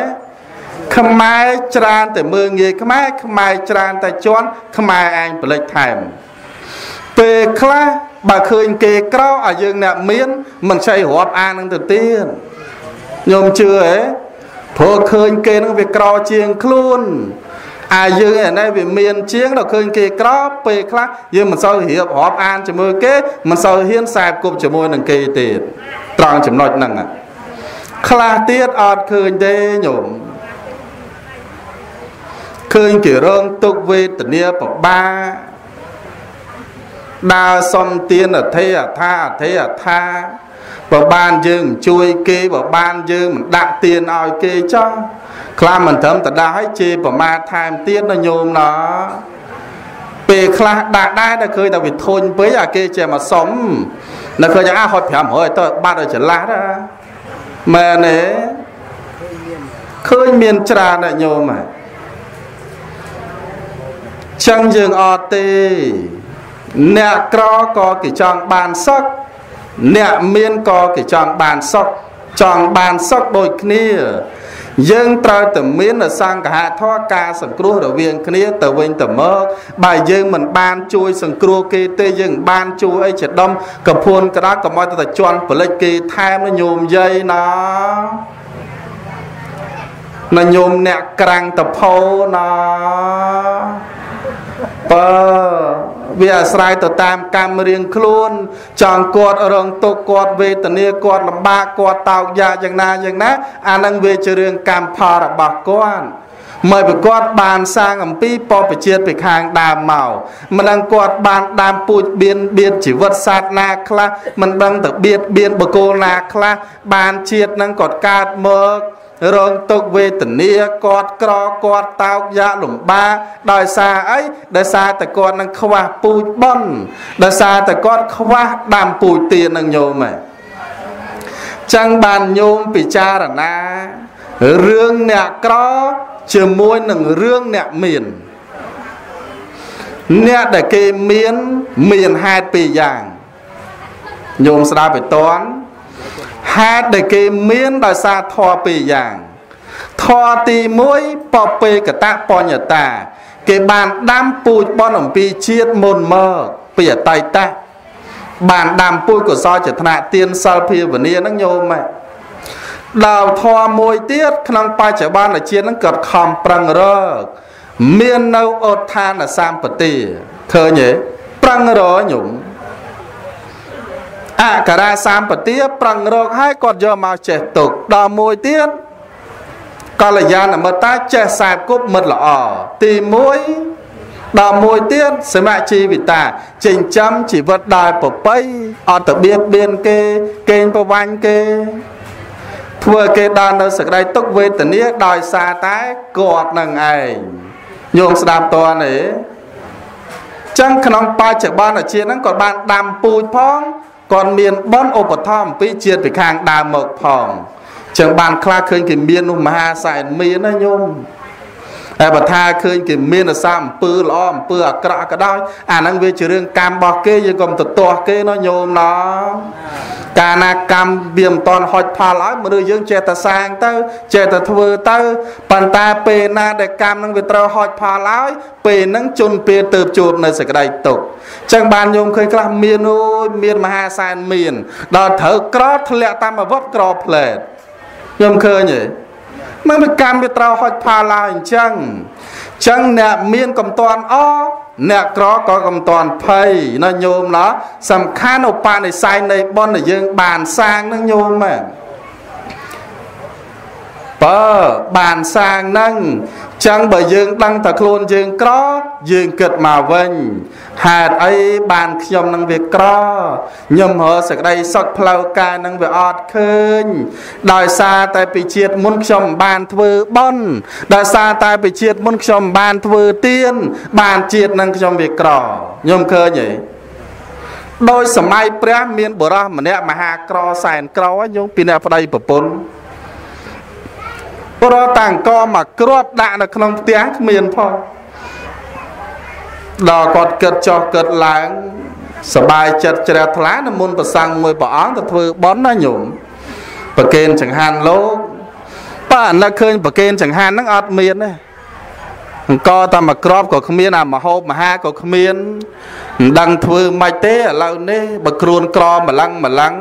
ខ្មែរច្រើនតែមើងងាយខ្មែរខ្មែរច្រើនតែជន់ខ្មែរឯងប្លេចថែម ពេលខ្លះបើឃើញគេក្រឲ្យយើងអ្នកមានមិនឆៃរាប់អាននឹងទៅទៀតញោមជឿហ៎ព្រោះឃើញគេនឹងវាក្រជាងខ្លួនអាយើងឯនេះវាមានជាងដល់ឃើញគេក្រពេលខ្លះយើងមិនសូវរៀបរាប់អានជាមួយគេមិនសូវហ៊ានខ្សែគប់ជាមួយនឹងគេទៀតត្រង់ចំណុចហ្នឹងខ្លះទៀតអត់ឃើញទេញោមឃើញគេរងទុកវេទនាពិបាក ដើរសំទានអធិអថាអធិអថាបើបានយើងជួយគេបើបានយើងមិនដាក់ទានឲ្យគេចោះខ្លះមិនត្រឹមតដាស់ឲ្យជេរប្រមាថថែមទៀតណាញោមណាពេលខ្លះដាក់ដែរតែឃើញតែវាធុញពេកអាគេចេះមកសុំនៅឃើញអាហត់500ទៅបាត់ឲ្យច្រឡះណាមែនទេឃើញមានច្រើនណាញោមហ่ะចឹងយើងអត់ទេ អ្នកក្រក៏គេចង់បានសុខអ្នកមានក៏គេចង់បានសុខចង់បានសុខដូចគ្នា យើងត្រូវតែមានសង្ឃៈធម៌ការសង្គ្រោះរវាងគ្នាទៅវិញទៅមកបើយើងមិនបានជួយសង្គ្រោះគេទេយើងបានជួយអីជាដំកភួនកដោតកុំឲ្យទៅជន់ប្លិចគេថែមញោមយាយណាណាញោមអ្នកក្រាំងតផោណាបើ វាអាស្រ័យទៅតាមកម្មរៀងខ្លួន ចង់គាត់រងទុកគាត់វេទនាគាត់លំបាកគាត់តោកយ៉ាយ៉ាងណាយ៉ាងណាអានឹងវាជារឿងកម្មផលរបស់គាត់មកប្រគាត់បានសាងអំពីបពជាតិពីខាងដើមមកមិនដឹងគាត់បានដើមពូជបៀនបៀនជីវិតសត្វណាខ្លះមិនដឹងទៅបៀតបៀនបកគលណាខ្លះបានជាតិនឹងគាត់កើតមក រងទុកវេទនាគាត់ក្រគាត់តោកយ៉ាលំបាកដោយសារអីដោយសារតែគាត់នឹងខ្វះពូជបនដោយសារតែគាត់ខ្វះដាំពូជទៀននឹងញោមឯងចឹងបានញោមពិចារណារឿងអ្នកក្រជាមួយនឹងរឿងអ្នកមានអ្នកដែលគេមានមានហេតុពីរយ៉ាងញោមស្ដាប់ไปតន់ ហេតុដែលគេមានដោយសារធម៌ពីរយ៉ាងធម៌ទី1បពេកតបញ្ញតា គេបានដាំពូជបនអំពីជាតិមុនមកពីអតីតបានដាំពូជកុសលចេតនាទានសិលភាវនានឹងញោមហ៎ដល់ធម៌មួយទៀតក្នុងបច្ចុប្បន្នជាតិនឹងគាត់ខំប្រឹងរកមាននៅអូឋានសម្បទាឃើញទេប្រឹងរកញោម អក្សរាសម្បទាប្រឹងរកឲ្យគាត់យកមកចេះទុកដល់មួយទៀតកល្យាណមិត្តតាចេះខ្សែគប់មិត្តល្អទី1ដល់មួយទៀតសមជីវិតាចិញ្ចឹមជីវិតដោយប្របីអត់ទៅបៀតបៀនគេកេងប្រវាញ់គេធ្វើគេដល់នៅសក្តីទុកវេទនាដោយសារតែគាត់នឹងឯងញោមស្ដាប់តើទេចឹងក្នុងបច្ចុប្បន្នជាតិហ្នឹងគាត់បានដាំពូជផង គាត់មានបនឧបត្ថម្ភពីជាតិពីខាងដើមមកផងចឹងបានខ្លះឃើញគេមាននោះមហាសែនមានណាញោម តែបើថាឃើញគេមានអាសាអំពើល្អអំពើអាក្រក់ក៏ដោយអាហ្នឹងវាជារឿងកម្មរបស់គេយើងកុំទៅទាស់គេណាញោមណាកាលណាកម្មវាមិនតន់ហុចផលឲ្យមនុស្សយើងចេះតែសាងទៅចេះតែធ្វើទៅប៉ុន្តែពេលណាដែលកម្មនឹងវាត្រូវហុចផលឲ្យពេលហ្នឹងជន់ពេលទៅជួបនៅសេចក្តីទុក្ខចឹងបានញោមឃើញខ្លះមានអូយមានមហាសែនមាន ដល់ត្រូវក្រធ្លាក់តាមអវត្តក្រផ្លែតខ្ញុំឃើញទេ នឹងវាកម្មវាត្រូវហុចផលឡើងអញ្ចឹងអញ្ចឹងអ្នកមានកំតាន់អអ្នកក្រក៏កំតាន់ភ័យណាញោមណាសំខាន់ឧបនិស្ស័យនៃបុណ្យដែលយើងបានសាងនឹងញោមហ្នឹង បើបានសាងនឹងចឹងបើយើងដឹងតែខ្លួនយើងក្រយើងគិតមកវិញហេតុអីបានខ្ញុំនឹងវាក្រខ្ញុំរកសេចក្តីសុខផ្លូវកាយនឹងវាអត់ឃើញ ដោយសារតែពីជាតិមុនខ្ញុំបានធ្វើបន់ដោយសារតែពីជាតិមុនខ្ញុំបានធ្វើទៀនបានជាតិនឹងខ្ញុំវាក្រខ្ញុំឃើញទេដោយសម័យព្រះមានបរោះម្នាក់មហាក្រសែនក្រខ្ញុំពីអ្នកប្តីប្រពន្ធ រត់តាំងកមកគ្រាប់ដាក់នៅក្នុងផ្ទះគ្មានផងដល់គាត់គិតចោះគិតឡើងសបាយចិត្តជ្រះថ្លានិមន្តប្រសង់មួយព្រះអង្គទៅធ្វើបន់ណាញោមប្រកេនចង្ហាន់លោកប៉ាអានឹកឃើញប្រកេនចង្ហាន់ហ្នឹងអត់មានទេអង្គតែមកក្របក៏គ្មានអាមហូបមហាក៏គ្មានមិនដឹងធ្វើម៉េចទេឥឡូវនេះបើគ្រួនក្រម្លឹងម្លឹង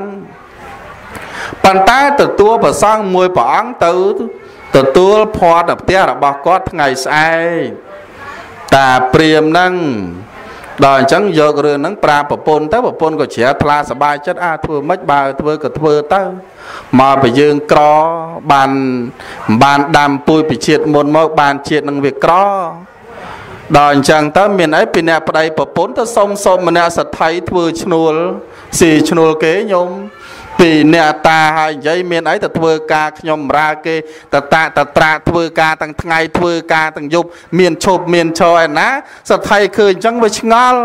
ប៉ុន្តែទទួលប្រសងមួយព្រះអង្គទៅ ទទួលផាត់ផ្ទះរបស់គាត់ថ្ងៃស្អែកតាព្រាមហ្នឹងដល់អញ្ចឹងយករឿងហ្នឹងប្រាប់ប្រពន្ធទៅប្រពន្ធក៏ជ្រះថ្លាសบายចិត្តអាធ្វើម៉េចបើធ្វើក៏ធ្វើទៅមកបើយើងក្របានបានដាំពួយពីជាតិមុនមកបានជាតិនឹងវាក្រដល់អញ្ចឹងទៅមានអីពីអ្នកប្តីប្រពន្ធទៅសុំសុំម្នាក់សថៃធ្វើឈ្នួលស៊ីឈ្នួលគេញោម ពីអ្នកតាហើយនិយាយមានអីទៅធ្វើការខ្ញុំរាគេតតាតត្រាធ្វើការទាំងថ្ងៃធ្វើការទាំងយប់មានឈប់មានឈរឯណាសថៃឃើញអញ្ចឹងវាឆ្ងល់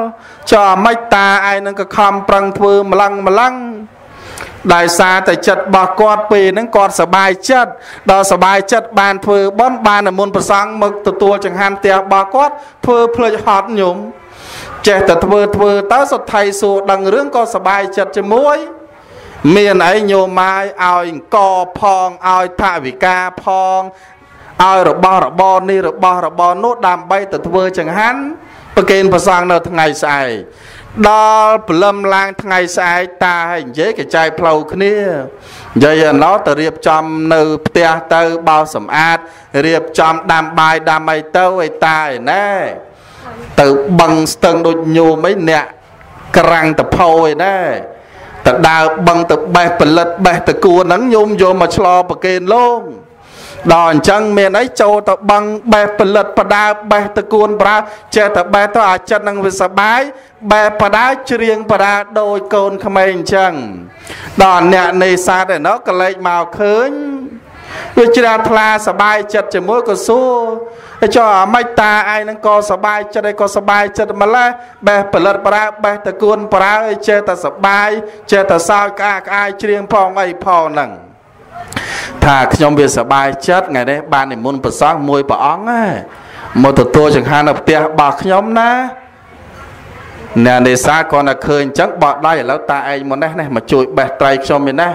ចុះអាម៉េចតាឯងនឹងក៏ខំប្រឹងធ្វើម្លឹងម្លឹងដោយសារតែចិត្តរបស់គាត់ពេលហ្នឹងគាត់សบายចិត្តដល់សบายចិត្តបានធ្វើបន់បានមុនប្រសងមកទទួលចង្ហាន់ផ្ទះរបស់គាត់ធ្វើភ្លេចហត់ញោមចេះតែធ្វើធ្វើទៅសុទ្ធថៃសួរដឹងរឿងក៏សบายចិត្តជាមួយ មានអីញោមម៉ាយឲ្យអង្គផងឲ្យថវិកាផងឲ្យរបស់របរនេះរបស់របរនោះដើម្បីទៅធ្វើចង្ហាន់ប្រគេនប្រសងនៅថ្ងៃស្អែកដល់ព្រលឹមឡើងថ្ងៃស្អែកតាឲ្យនិយាយកចែកផ្លូវគ្នានិយាយណោទៅរៀបចំនៅផ្ទះទៅបោសសម្អាតរៀបចំដាំបាយដាំអីទៅឲ្យតាឯណែទៅបឹងស្ទឹងដូចញោមអីអ្នកក្រាំងតផោឯណែ ទៅដើរបឹងទៅបេះផលិតបេះតគួរហ្នឹងញោមយកមកឆ្លប្រគេនលោងដល់អញ្ចឹងមានអីចូលទៅបឹងបេះផលិតបដើបេះតគួនប្រើចេះតែបេះទៅអាចិត្តនឹងវាសបាយបេះបដើច្រៀងបដើដោយកូនក្មេងអញ្ចឹងដល់អ្នកនេសាទឯណោះកលេចមកឃើញវាជ្រះថ្លាសបាយចិត្តជាមួយក៏សួរ ចុះអាម៉េចតាឯងហ្នឹងក៏សបាយចិត្តឯក៏សបាយចិត្តម្លេះបេះផលិតប្រើបេះតគួនប្រើឲ្យចេះតែសបាយចេះតែសោចក្អាកក្អាយច្រៀងផងអីផងហ្នឹងថាខ្ញុំវាសបាយចិត្តថ្ងៃនេះបាននិមន្តប្រសងមួយព្រះអង្គហ៎មកទទួលចង្ហាន់នៅផ្ទះរបស់ខ្ញុំណាអ្នកនេសាគាត់តែឃើញអញ្ចឹងបោះដៃឥឡូវតាឯងមកនេះនេះមកជួយបេះត្រីខ្ញុំឯណា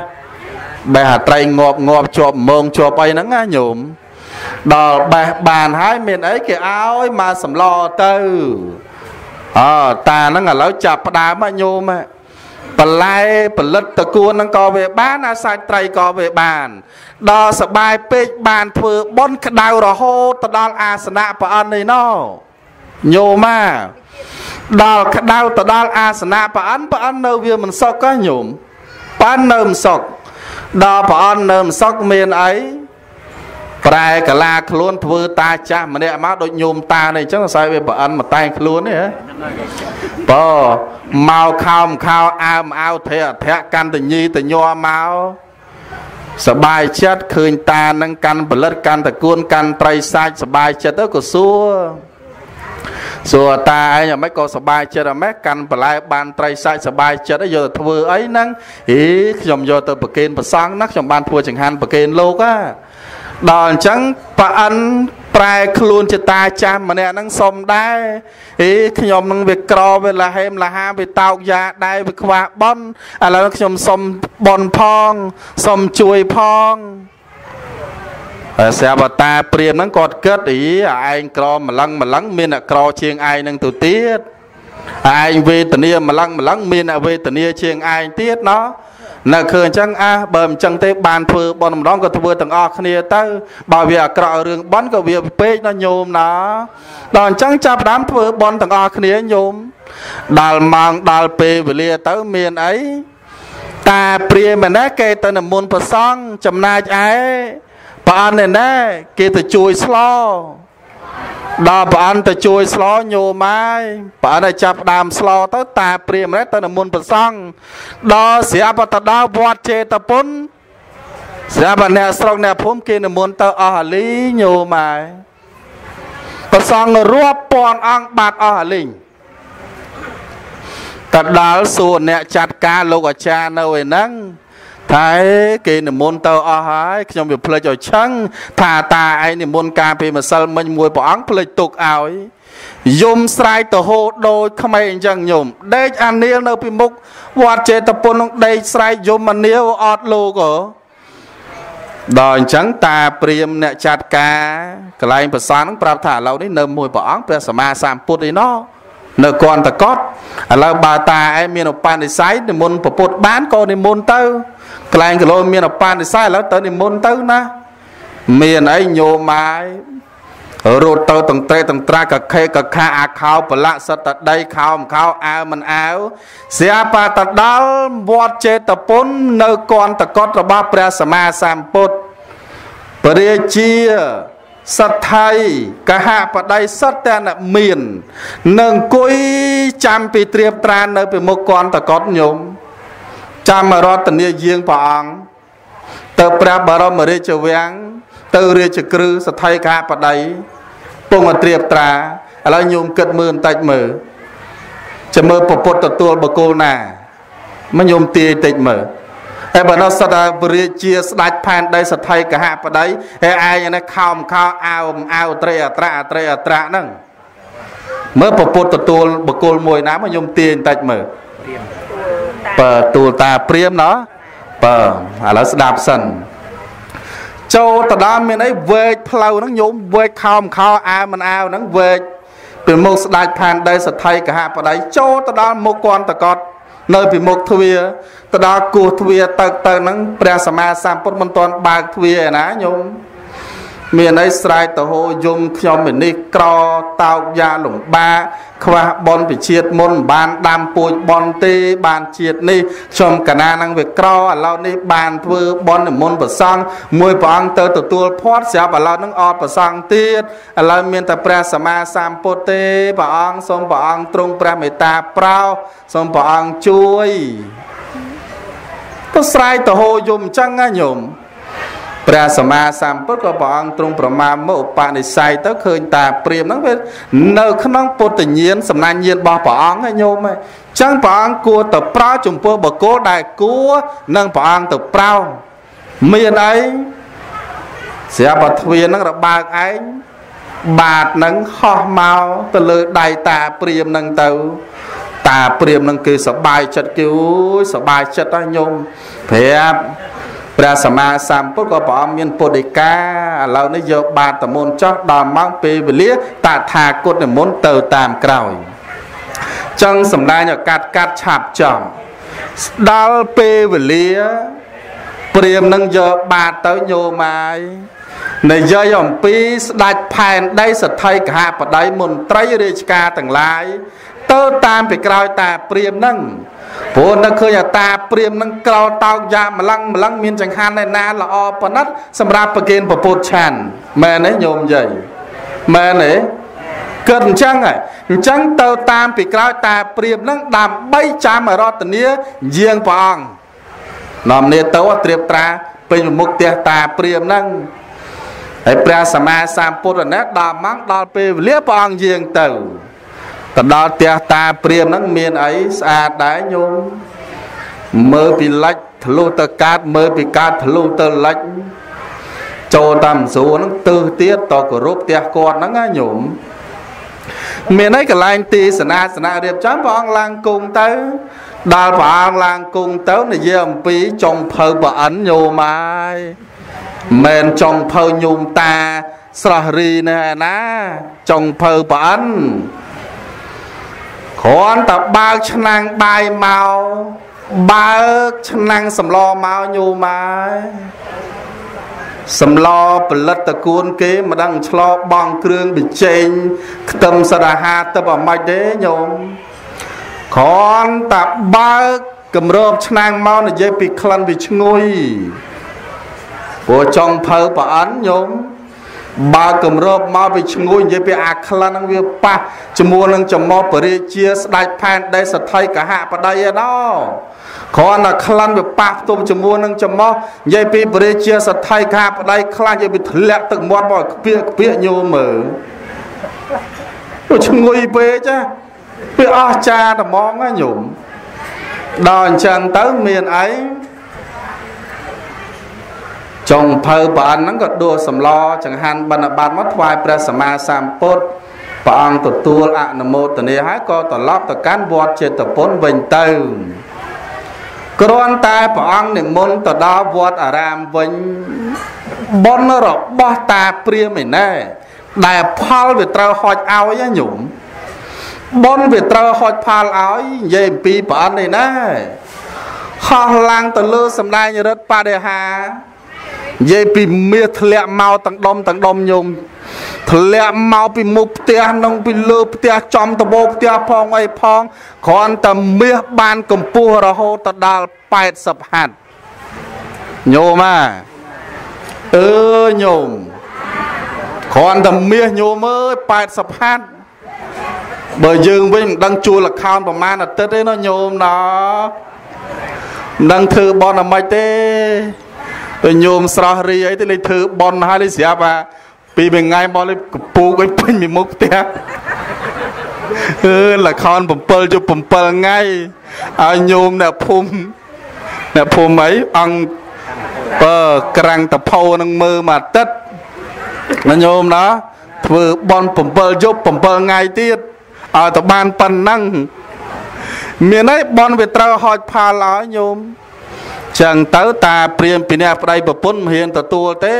បេះអាត្រីងាប់ងាប់ជាប់ម៉ងជាប់អីហ្នឹងណាញោម ដល់បេះបានហើយមានអីគេឲ្យមកសម្លទៅអតាហ្នឹងឥឡូវចាប់ផ្ដើមញោមបន្លែផលិតតគួនហ្នឹងក៏វាបានអាសាច់ត្រីក៏វាបានដល់សបាយពេកបានធ្វើបន់ក្តៅរហូតទៅដល់អាសនៈប្រអិននេះណោញោមមកដល់ក្តៅទៅដល់អាសនៈប្រអិនប្រអិននៅវាមិនសុខញោមប៉ាន់នៅមិនសុខដល់ប្រអិននៅមិនសុខមានអី ប្រែកាឡាខ្លួនធ្វើតាចាស់ម្នាក់មកដូចញោមតានេះអញ្ចឹងស្អែកវាប្រអិនមកតែងខ្លួននេះហ៎បើមកខោមខោអើមអៅធេអធៈកាន់តញីតញ័រមកសបាយចិត្តឃើញតានឹងកាន់ផលិតកាន់តគួនកាន់ត្រីសាច់សបាយចិត្តទៅក៏សួរសួរតាឯងអ្មេចក៏សបាយចិត្តអ្មេចកាន់បន្លែបានត្រីសាច់សបាយចិត្តយកទៅធ្វើអីហ្នឹងអីខ្ញុំយកទៅប្រគេនប្រសង់ណាខ្ញុំបានធ្វើចង្ហាន់ប្រគេនលោកណា ដល់អញ្ចឹងប្រអិនប្រែខ្លួនជាតាចាស់ម្នាក់ហ្នឹងសុំដែរអេខ្ញុំនឹងវាក្រវាលហេមលហាវាតោកយ៉ាដែរវាខ្វះបនឥឡូវខ្ញុំសុំបនផងសុំជួយផងស្រាប់តាព្រាមហ្នឹងគាត់គិតអីឯងក្រម្លឹងម្លឹងមានអ្នកក្រជាងឯងនឹងទៅទៀតឯងវេទនាម្លឹងម្លឹងមានអ្នកវេទនាជាងឯងទៀតណោះ នៅឃើញអញ្ចឹងអះបើមិនអញ្ចឹងទេបានធ្វើបន់ម្ដងក៏ធ្វើទាំងអស់គ្នាទៅបើវាអាក្រក់រឿងបន់ក៏វាពេកណាញោមណាដល់អញ្ចឹងចាប់ដើមធ្វើបន់ទាំងអស់គ្នាញោមដល់ម៉ោងដល់ពេលវេលាទៅមានអីតាព្រាមណាគេទៅនិមន្តប្រសង់ចំណាចឯប្រអិនឯណាគេទៅជួយស្លោ ដល់ព្រះអង្គទៅជួយស្លោញោមហើយព្រះអង្គឲ្យចាប់ដើមស្លោទៅ តាព្រាមទៅនិមន្តព្រះសង្ឃដល់ស្រាប់ទៅដល់វត្តចេតពុនស្រាប់អ្នកស្រុកអ្នកភូមិគេនិមន្តទៅអស់អាលីញោមហើយព្រះសង្ឃរាប់ពាន់អង្គបាត់អស់អាលីទៅដល់សួរអ្នកចាត់ការលោកអាចារ្យនៅឯហ្នឹង ថាថាគេនិមន្តទៅអស់ហើយខ្ញុំវាភ្លេចឲ្យឆឹងថាតាឯងនិមន្តការពីម្សិលមិញមួយព្រះអង្គភ្លេចទុកឲ្យយំស្រែកទៅហូរដូចក្មេងអញ្ចឹងញោមដេកអានាលនៅពីមុខវត្តចេតពុននឹងដេកស្រែកយំអានាលអត់លោកហ៎ដល់អញ្ចឹងតាព្រាមអ្នកចាត់ការកន្លែងប្រសានឹងប្រាប់ថាឥឡូវនេះនៅមួយព្រះអង្គព្រះសម្មាសម្ពុទ្ធឯណោះនៅគន់តកត់ឥឡូវបើតាឯងមានឧបនិស្ស័យនិមន្តប្រពុតបានក៏និមន្តទៅ កន្លែងគីឡូមានឧបនិស្ស័យឥឡូវទៅនិមន្តទៅណាមានអីញោមម៉ាយរត់ទៅតង្ត្រេតង្ត្រាកខេកខាអាខោប្រឡាក់សិតតដីខោមិនខោអាវមិនអាវស្រាបាតដល់វត្តចេតពុននៅគន់តកត់របស់ព្រះសម្មាសម្ពុទ្ធពរាជាសត្វថៃកហបដៃសត្វតែអ្នកមាននឹងអង្គុយចាំពីត្រៀបត្រាននៅពីមុខគន់តកត់ញោម ចាំរតនាយាងព្រះអង្គទៅព្រះបរមរាជវាំងទៅរាជក្រឺសថៃកហបដៃពងត្រៀបត្រាឥឡូវញោមគិតមើលបន្តិចមើលចាំមើលពពុទ្ធទទួលបកុលណាមកញោមទាយតិចមើលហើយបើនៅសត្វពរាជាស្ដាច់ផែនដីសទ្ធិកហបដីហើយឯងនេះខោមខោអាវអាវត្រេអត្រាអត្រេអត្រាហ្នឹងមើលពពុទ្ធទទួលបកុលមួយណាមកខ្ញុំទាញបន្តិចមើល បើទួលតាព្រាមណោះបើឥឡូវស្ដាប់សិនចូលទៅដល់មានអីវែកផ្លូវហ្នឹងញោមវែកខោមខោអាវមិនអាវហ្នឹងវែកពីមុខស្ដាច់ផានដីសទ្ធិកហបដីចូលទៅដល់មុខគន់តកត់នៅពីមុខទ្វារទៅដល់គោះទ្វារទៅទៅហ្នឹងព្រះសម្មាសម្ពុទ្ធមិនទាន់បើកទ្វារឯណាញោម មានអីស្រែកទៅហូយំខ្ញុំឯនេះក្រតោកយ៉ាលំបាខ្វះបនពិជាតិមុនបានដាំពួចបនទេបានជាតិនេះខ្ញុំកណានឹងវាក្រឥឡូវនេះបានធ្វើបននិមន្តប្រសង់មួយព្រះអង្គទៅទទួលផាត់ស្រាប់ឥឡូវនឹងអត់ប្រសង់ទៀតឥឡូវមានតែព្រះសម្មាសម្ពុទ្ធទេព្រះអង្គសូមព្រះអង្គទ្រង់ព្រះមេត្តាប្រោសូមព្រះអង្គជួយទៅស្រែកទៅហូយំអញ្ចឹងណាញោម ព្រះសម្មាសម្ពុទ្ធក៏ព្រះអង្គទ្រង់ប្រមាណមកឧបនិស្ស័យទៅឃើញតាព្រាមហ្នឹងវានៅក្នុងពុទ្ធញាណសំណាញ់ញាណរបស់ព្រះអង្គហ្នឹងញោមហ្នឹងចឹងព្រះអង្គគួរទៅប្រោចំពោះបុគ្គលដែលគួរនឹងព្រះអង្គទៅប្រោមានអីស្រាប់តែទ្វារហ្នឹងរបើកឯងបាតនឹងហោះមកទៅលើដៃតាព្រាមនឹងទៅតាព្រាមនឹងគេសបាយចិត្តគេអូយសបាយចិត្តហ្នឹងញោមប្រាប់ ព្រះសម្មាសម្ពុទ្ធក៏ព្រះអង្គមានពុទ្ធិកាឥឡូវនេះយកបាតមុនចោះដល់ម៉ោងពេលវេលាតថាគតនិមន្តទៅតាមក្រោយចឹងសម្ដែងឲ្យកាត់កាត់ឆាប់ចំដល់ពេលវេលាព្រាមនឹងយកបាតទៅញោមហើយនិយាយអំពីស្ដេចផែនដីសទ្ធិកហបតីមន្ត្រីរាជការទាំងឡាយទៅតាមពីក្រោយតាព្រាមនឹង ព្រោះនឹកឃើញអាតាព្រាមនឹងក្រោលតោកយ៉ាម្លឹងម្លឹងមានចង្ហាន់ឯណាល្អប៉ុណ្ណិតសម្រាប់ប្រគេនពពុទ្ធឆានមែនទេញោមយាយមែនទេគិតអញ្ចឹងហើយអញ្ចឹងទៅតាមពីក្រោយតាព្រាមនឹងដើម្បីចាំរតនាយាងព្រះអង្គនាំនេះទៅត្រៀបត្រាពេញមុខផ្ទះតាព្រាមនឹងហើយព្រះសម្មាសម្ពុទ្ធណាដល់ម៉ោងដល់ពេលវេលាព្រះអង្គយាងទៅ ទៅដល់ផ្ទះតាព្រាមហ្នឹងមានអីស្អាតដែរញោមមើលពីលិចធ្លុះទៅកាតមើលពីកាតធ្លុះទៅលិចចូលតាមស្រួលហ្នឹងទើសទៀតតគោរពផ្ទះគាត់ហ្នឹងណាញោមមានអីកន្លែងទេសនាសនារៀបចំព្រះអង្គឡើងគង់ទៅដល់ព្រះអង្គឡើងគង់ទៅនិយាយអំពីចុងភៅប្រអិនញោមហើយមិនចុងភៅញោមតាស្រស់រីណាណាចុងភៅប្រអិន គ្រាន់តែបើកឆ្នាំងបាយមកបើកឆ្នាំងសម្លមកញូមកសម្លផលិតតគួនគេមិនដឹងឆ្លោបងគ្រឿងបញ្ចេញខ្ទឹមសារហាទៅអាម៉េចទេញោមគ្រាន់តែបើកគម្របឆ្នាំងមកនិយាយពីក្លិនវាឈ្ងុយព្រោះចង់ភៅប្រអិនញោម បើគម្របមកវាឈ្ងុយនិយាយពីអាក្លិនហ្នឹងវាប៉ះជាមួយនឹងចំមកពរាជាស្ដេចផែនដីសទ្ធិកហបដីឯណោគ្រាន់តែក្លិនវាប៉ះផ្ទុំជាមួយនឹងចំមកនិយាយពីពរាជាសទ្ធិកហបដីខ្លាចនិយាយពីធ្លាក់ទឹកមាត់មកខ្ពៀកខ្ពៀកញោមមើលវាឈ្ងុយពេកចាវាអស់ចាតែហ្មងណាញោមដល់អញ្ចឹងទៅមានអី ចុងភៅព្រះអង្គហ្នឹងក៏ដួសសម្លចង្ហាន់បណ្ឌបាតមកថ្វាយព្រះសម្មាសម្ពុទ្ធព្រះអង្គទទួលអនុមោទនាហើយក៏ត្រឡប់ទៅកាន់វត្តចេតពុនវិញទៅគ្រាន់តែព្រះអង្គនិមន្តទៅដល់វត្តអារាមវិញបុណ្យរបស់តាព្រាមឯណែដែលផលវាត្រូវហុចឲ្យញោមបុណ្យវាត្រូវហុចផលឲ្យនិយាយអំពីព្រះអង្គនេះណាហោះឡើងទៅលើសម្ដែងរិទ្ធបដិហា និយាយពីមាសធ្លាក់មកទាំងដុំទាំងដុំញោមធ្លាក់មកពីមុខផ្ទះនឹងពីលើផ្ទះចំដបោផ្ទះផងអីផងគ្រាន់តែមាសបានកម្ពស់រហូតទៅដល់80ហាត់ញោមអាអឺញោមគ្រាន់តែមាសញោមអើយ80ហាត់បើយើងវិញមិនដឹងជួល account ប្រហែលអាទិត្យទេណាញោមណាមិនដឹងធ្វើបន់អាម៉េចទេ ទៅញោមស្រស់រីអីទៅលេធ្វើបន់ហើយលេស្រាប់អាពីមួយថ្ងៃមកលេកពូកឲ្យពេញពីមុខផ្ទះអឺលខោន7ជុំ7ថ្ងៃឲ្យញោមអ្នកភូមិអ្នកភូមិអីអង្គបើក្រាំងតផោនឹងមើលមួយអាទិត្យណាញោមណាធ្វើបន់7យប់7ថ្ងៃទៀតឲ្យទៅបានប៉ុណ្ណឹងមានអីបន់វាត្រូវហោចផាលឲ្យញោម ចឹងទៅតាព្រាមពីអ្នកប្តីប្រពន្ធមិនហ៊ានទទួលទេ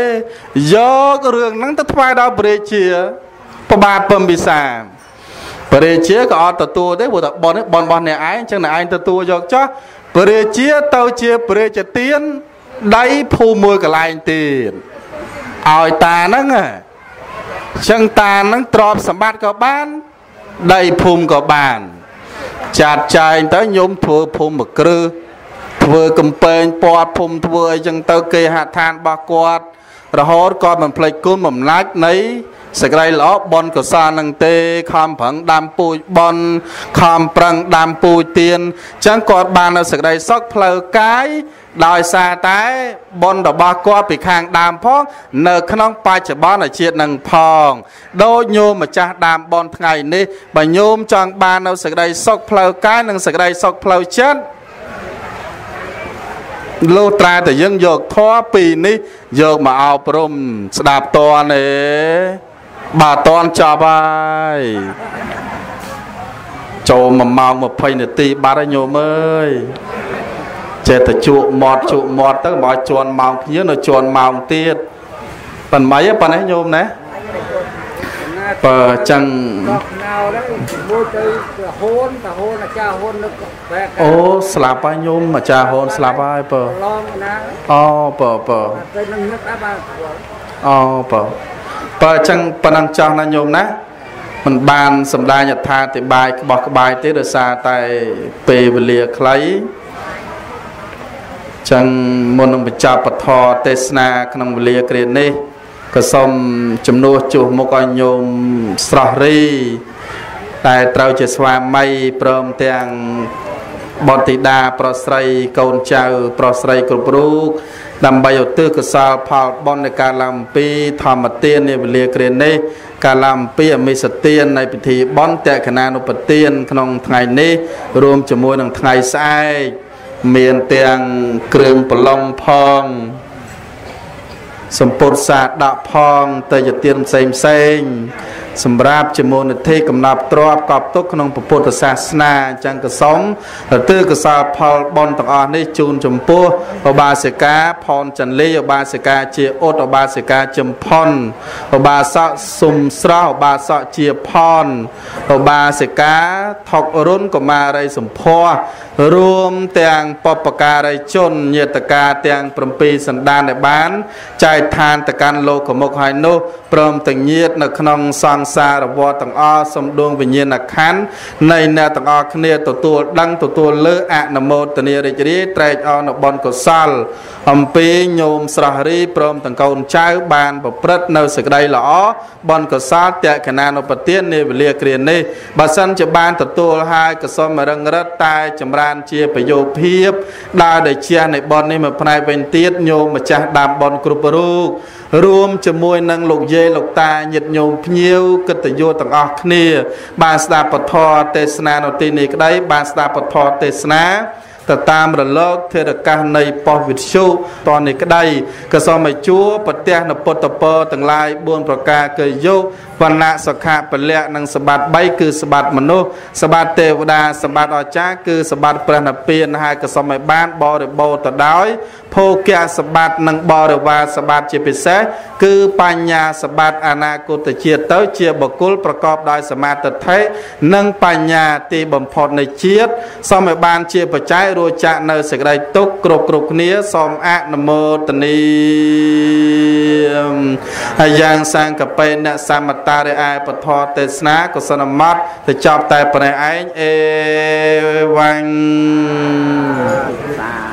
យករឿងហ្នឹងទៅថ្វាយដល់ព្រះរាជាប្របាទពំពិសាព្រះរាជាក៏អត់ទទួលទេព្រោះតែបននេះបនរបស់អ្នកឯងចឹងអ្នកឯងទទួលយកចោះព្រះរាជាទៅជាព្រះរាជទានដៃភូមិមួយកន្លែងទៀតឲ្យតាហ្នឹងចឹងតាហ្នឹងទ្របសម្បត្តិក៏បានដីភូមិក៏បានចាត់ចែងទៅញោមធ្វើភូមិមួយគ្រឹះ ធ្វើកំពែងពាត់ភូមិធ្វើអីចឹងទៅគេហដ្ឋានរបស់គាត់រហូតគាត់មិនភ្លេចគុណបំណាច់នៃសេចក្តីល្អបនកុសលនឹងទេខំប្រឹងដាំពូជបនខំប្រឹងដាំពូជទៀនចឹងគាត់បាននៅសេចក្តីសុខផ្លូវកាយដោយសារតែបនរបស់គាត់ពីខាងដើមផងនៅក្នុងបច្ចុប្បន្នជាតិនឹងផងដូចញោមម្ចាស់ដើមបនថ្ងៃនេះបើញោមចង់បាននៅសេចក្តីសុខផ្លូវកាយនិងសេចក្តីសុខផ្លូវចិត្ត លោត្រាតែយើងយកធម៌ពីនេះយកមកអប់រំស្ដាប់តនទេបាទតនចប់ហើយចូល1ម៉ោង20នាទីបាត់ហើយញោមអើយចេះតែជក់មាត់ជក់មាត់ទៅមកជន់ម៉ោងគ្នានៅជន់ម៉ោងទៀតប៉ុន្មានប៉ុណ្ណេះញោមណា បើចឹងមួយទៅហូនតាហូនអាចារ្យហូននឹកអូស្លាប់ហើយញោមអាចារ្យហូនស្លាប់ហើយបើឡងណាអូបើបើទៅនឹងនឹកអត់បានអូបើបើចឹងប៉ុណ្ណឹងចោះណាញោមណាមិនបានសម្ដែងអត្ថាធិប្បាយក្បោះក្បាយទេដោយសារតែពេលវេលាខ្លីចឹងមុននឹងបញ្ចប់ពធទេសនាក្នុងវេលាគ្រានេះ ក៏សូមជំនួសជួសមុខឲ្យញោមស្រស់រីតែត្រូវជាស្វាមីព្រមទាំងបនតិតាប្រុសស្រីកូនចៅប្រុសស្រីគ្រប់រូបដើម្បីឧទ្ទិសកុសលផលបុណ្យនៃការឡើងពីធម្មទាននៃវេលាគ្រានេះការឡើងពីអមិសទាននៃពិធីបុណ្យតក្កណានុបទានក្នុងថ្ងៃនេះរួមជាមួយនឹងថ្ងៃស្អែកមានទាំងគ្រឿងប្រឡងផង សម្ពុទ្ធសាដកផងតេយទានផ្សេងផ្សេង សម្រាប់ជាមូលនិធិកំណប់ទ្របកប់ទុកក្នុងពុទ្ធសាសនាអញ្ចឹងកសុំទើកសលផលបនទាំងអស់នេះជូនចំពោះឧបាសិកាផនចន្លីឧបាសិកាជាអ៊ុតឧបាសិកាចំផុនឧបាសកសុំស្រស់ឧបាសកជាផនឧបាសិកាថុករុនកុមារីសម្ផស្សរួមទាំងបពការីជនញាតកាទាំង7សន្តានដែលបានចែកឋានទៅកាន់លោកមុខហើយនោះព្រមទាំងញាតនៅក្នុងសង្សារវត្តទាំងអស់សំដួងវិញ្ញាណខណ្ឌនៃអ្នកទាំងអស់គ្នាទទួលដឹងទទួលលើអនុមោទនារីករាយត្រេកអរនៅបុណ្យកុសល អំពីញោមស្រស់រីព្រមទាំងកូនចៅបានប្រព្រឹត្តនៅសេចក្តីល្អបុណ្យកុសលតេកណានុបទាននាវេលាគ្រានេះបើសិនជាបានទទួលហើយកសុំរឹងរិតតែចម្រើនជាប្រយោជន៍ភាពដើរដែលជានៃបុណ្យនេះមួយផ្នែកវិញទៀតញោមម្ចាស់ដើមបុណ្យគ្រប់រូបរួមជាមួយនឹងលោកយាយលោកតាញាតិញោមភ្ញៀវកិត្តិយសទាំងអស់គ្នា បានស្ដាប់ពធទេសនានៅទីនេះក្តី បានស្ដាប់ពធទេសនាទៅតាមរលកធេរកាសនៃប៉ុស្តិ៍វិទ្យុតនេះក្តីក៏សូមឲ្យជួប្រទះនពុទ្ធពរទាំងឡាយ4ប្រការគឺយុវណ្ណៈសុខៈពលៈនិងសម្បត្តិ3គឺសម្បត្តិមនុស្សសម្បត្តិទេវតាសម្បត្តិអស្ចារ្យគឺសម្បត្តិព្រះនិព្វានហើយក៏សូមឲ្យបានបរិបូរណ៍ទៅដោយភោគៈសម្បត្តិនិងបរិវារសម្បត្តិជាពិសេសគឺបញ្ញាសម្បត្តិអនាគតជាតិទៅជាបុគ្គលប្រកបដោយសមាធិនិងបញ្ញាទីបំផុតនៃជាតិសូមឲ្យបានជាបច្ច័យរួចចាក់នៅសេចក្តីទុកគ្រប់គ្រប់គ្នាសូមអនុមោទនីហើយយ៉ាងសង្កបេអ្នកសមតារិឯពធទេសនាកុសលមត្តទៅចប់តែប៉ុណ្ណេះឯងអេវ៉ាញ់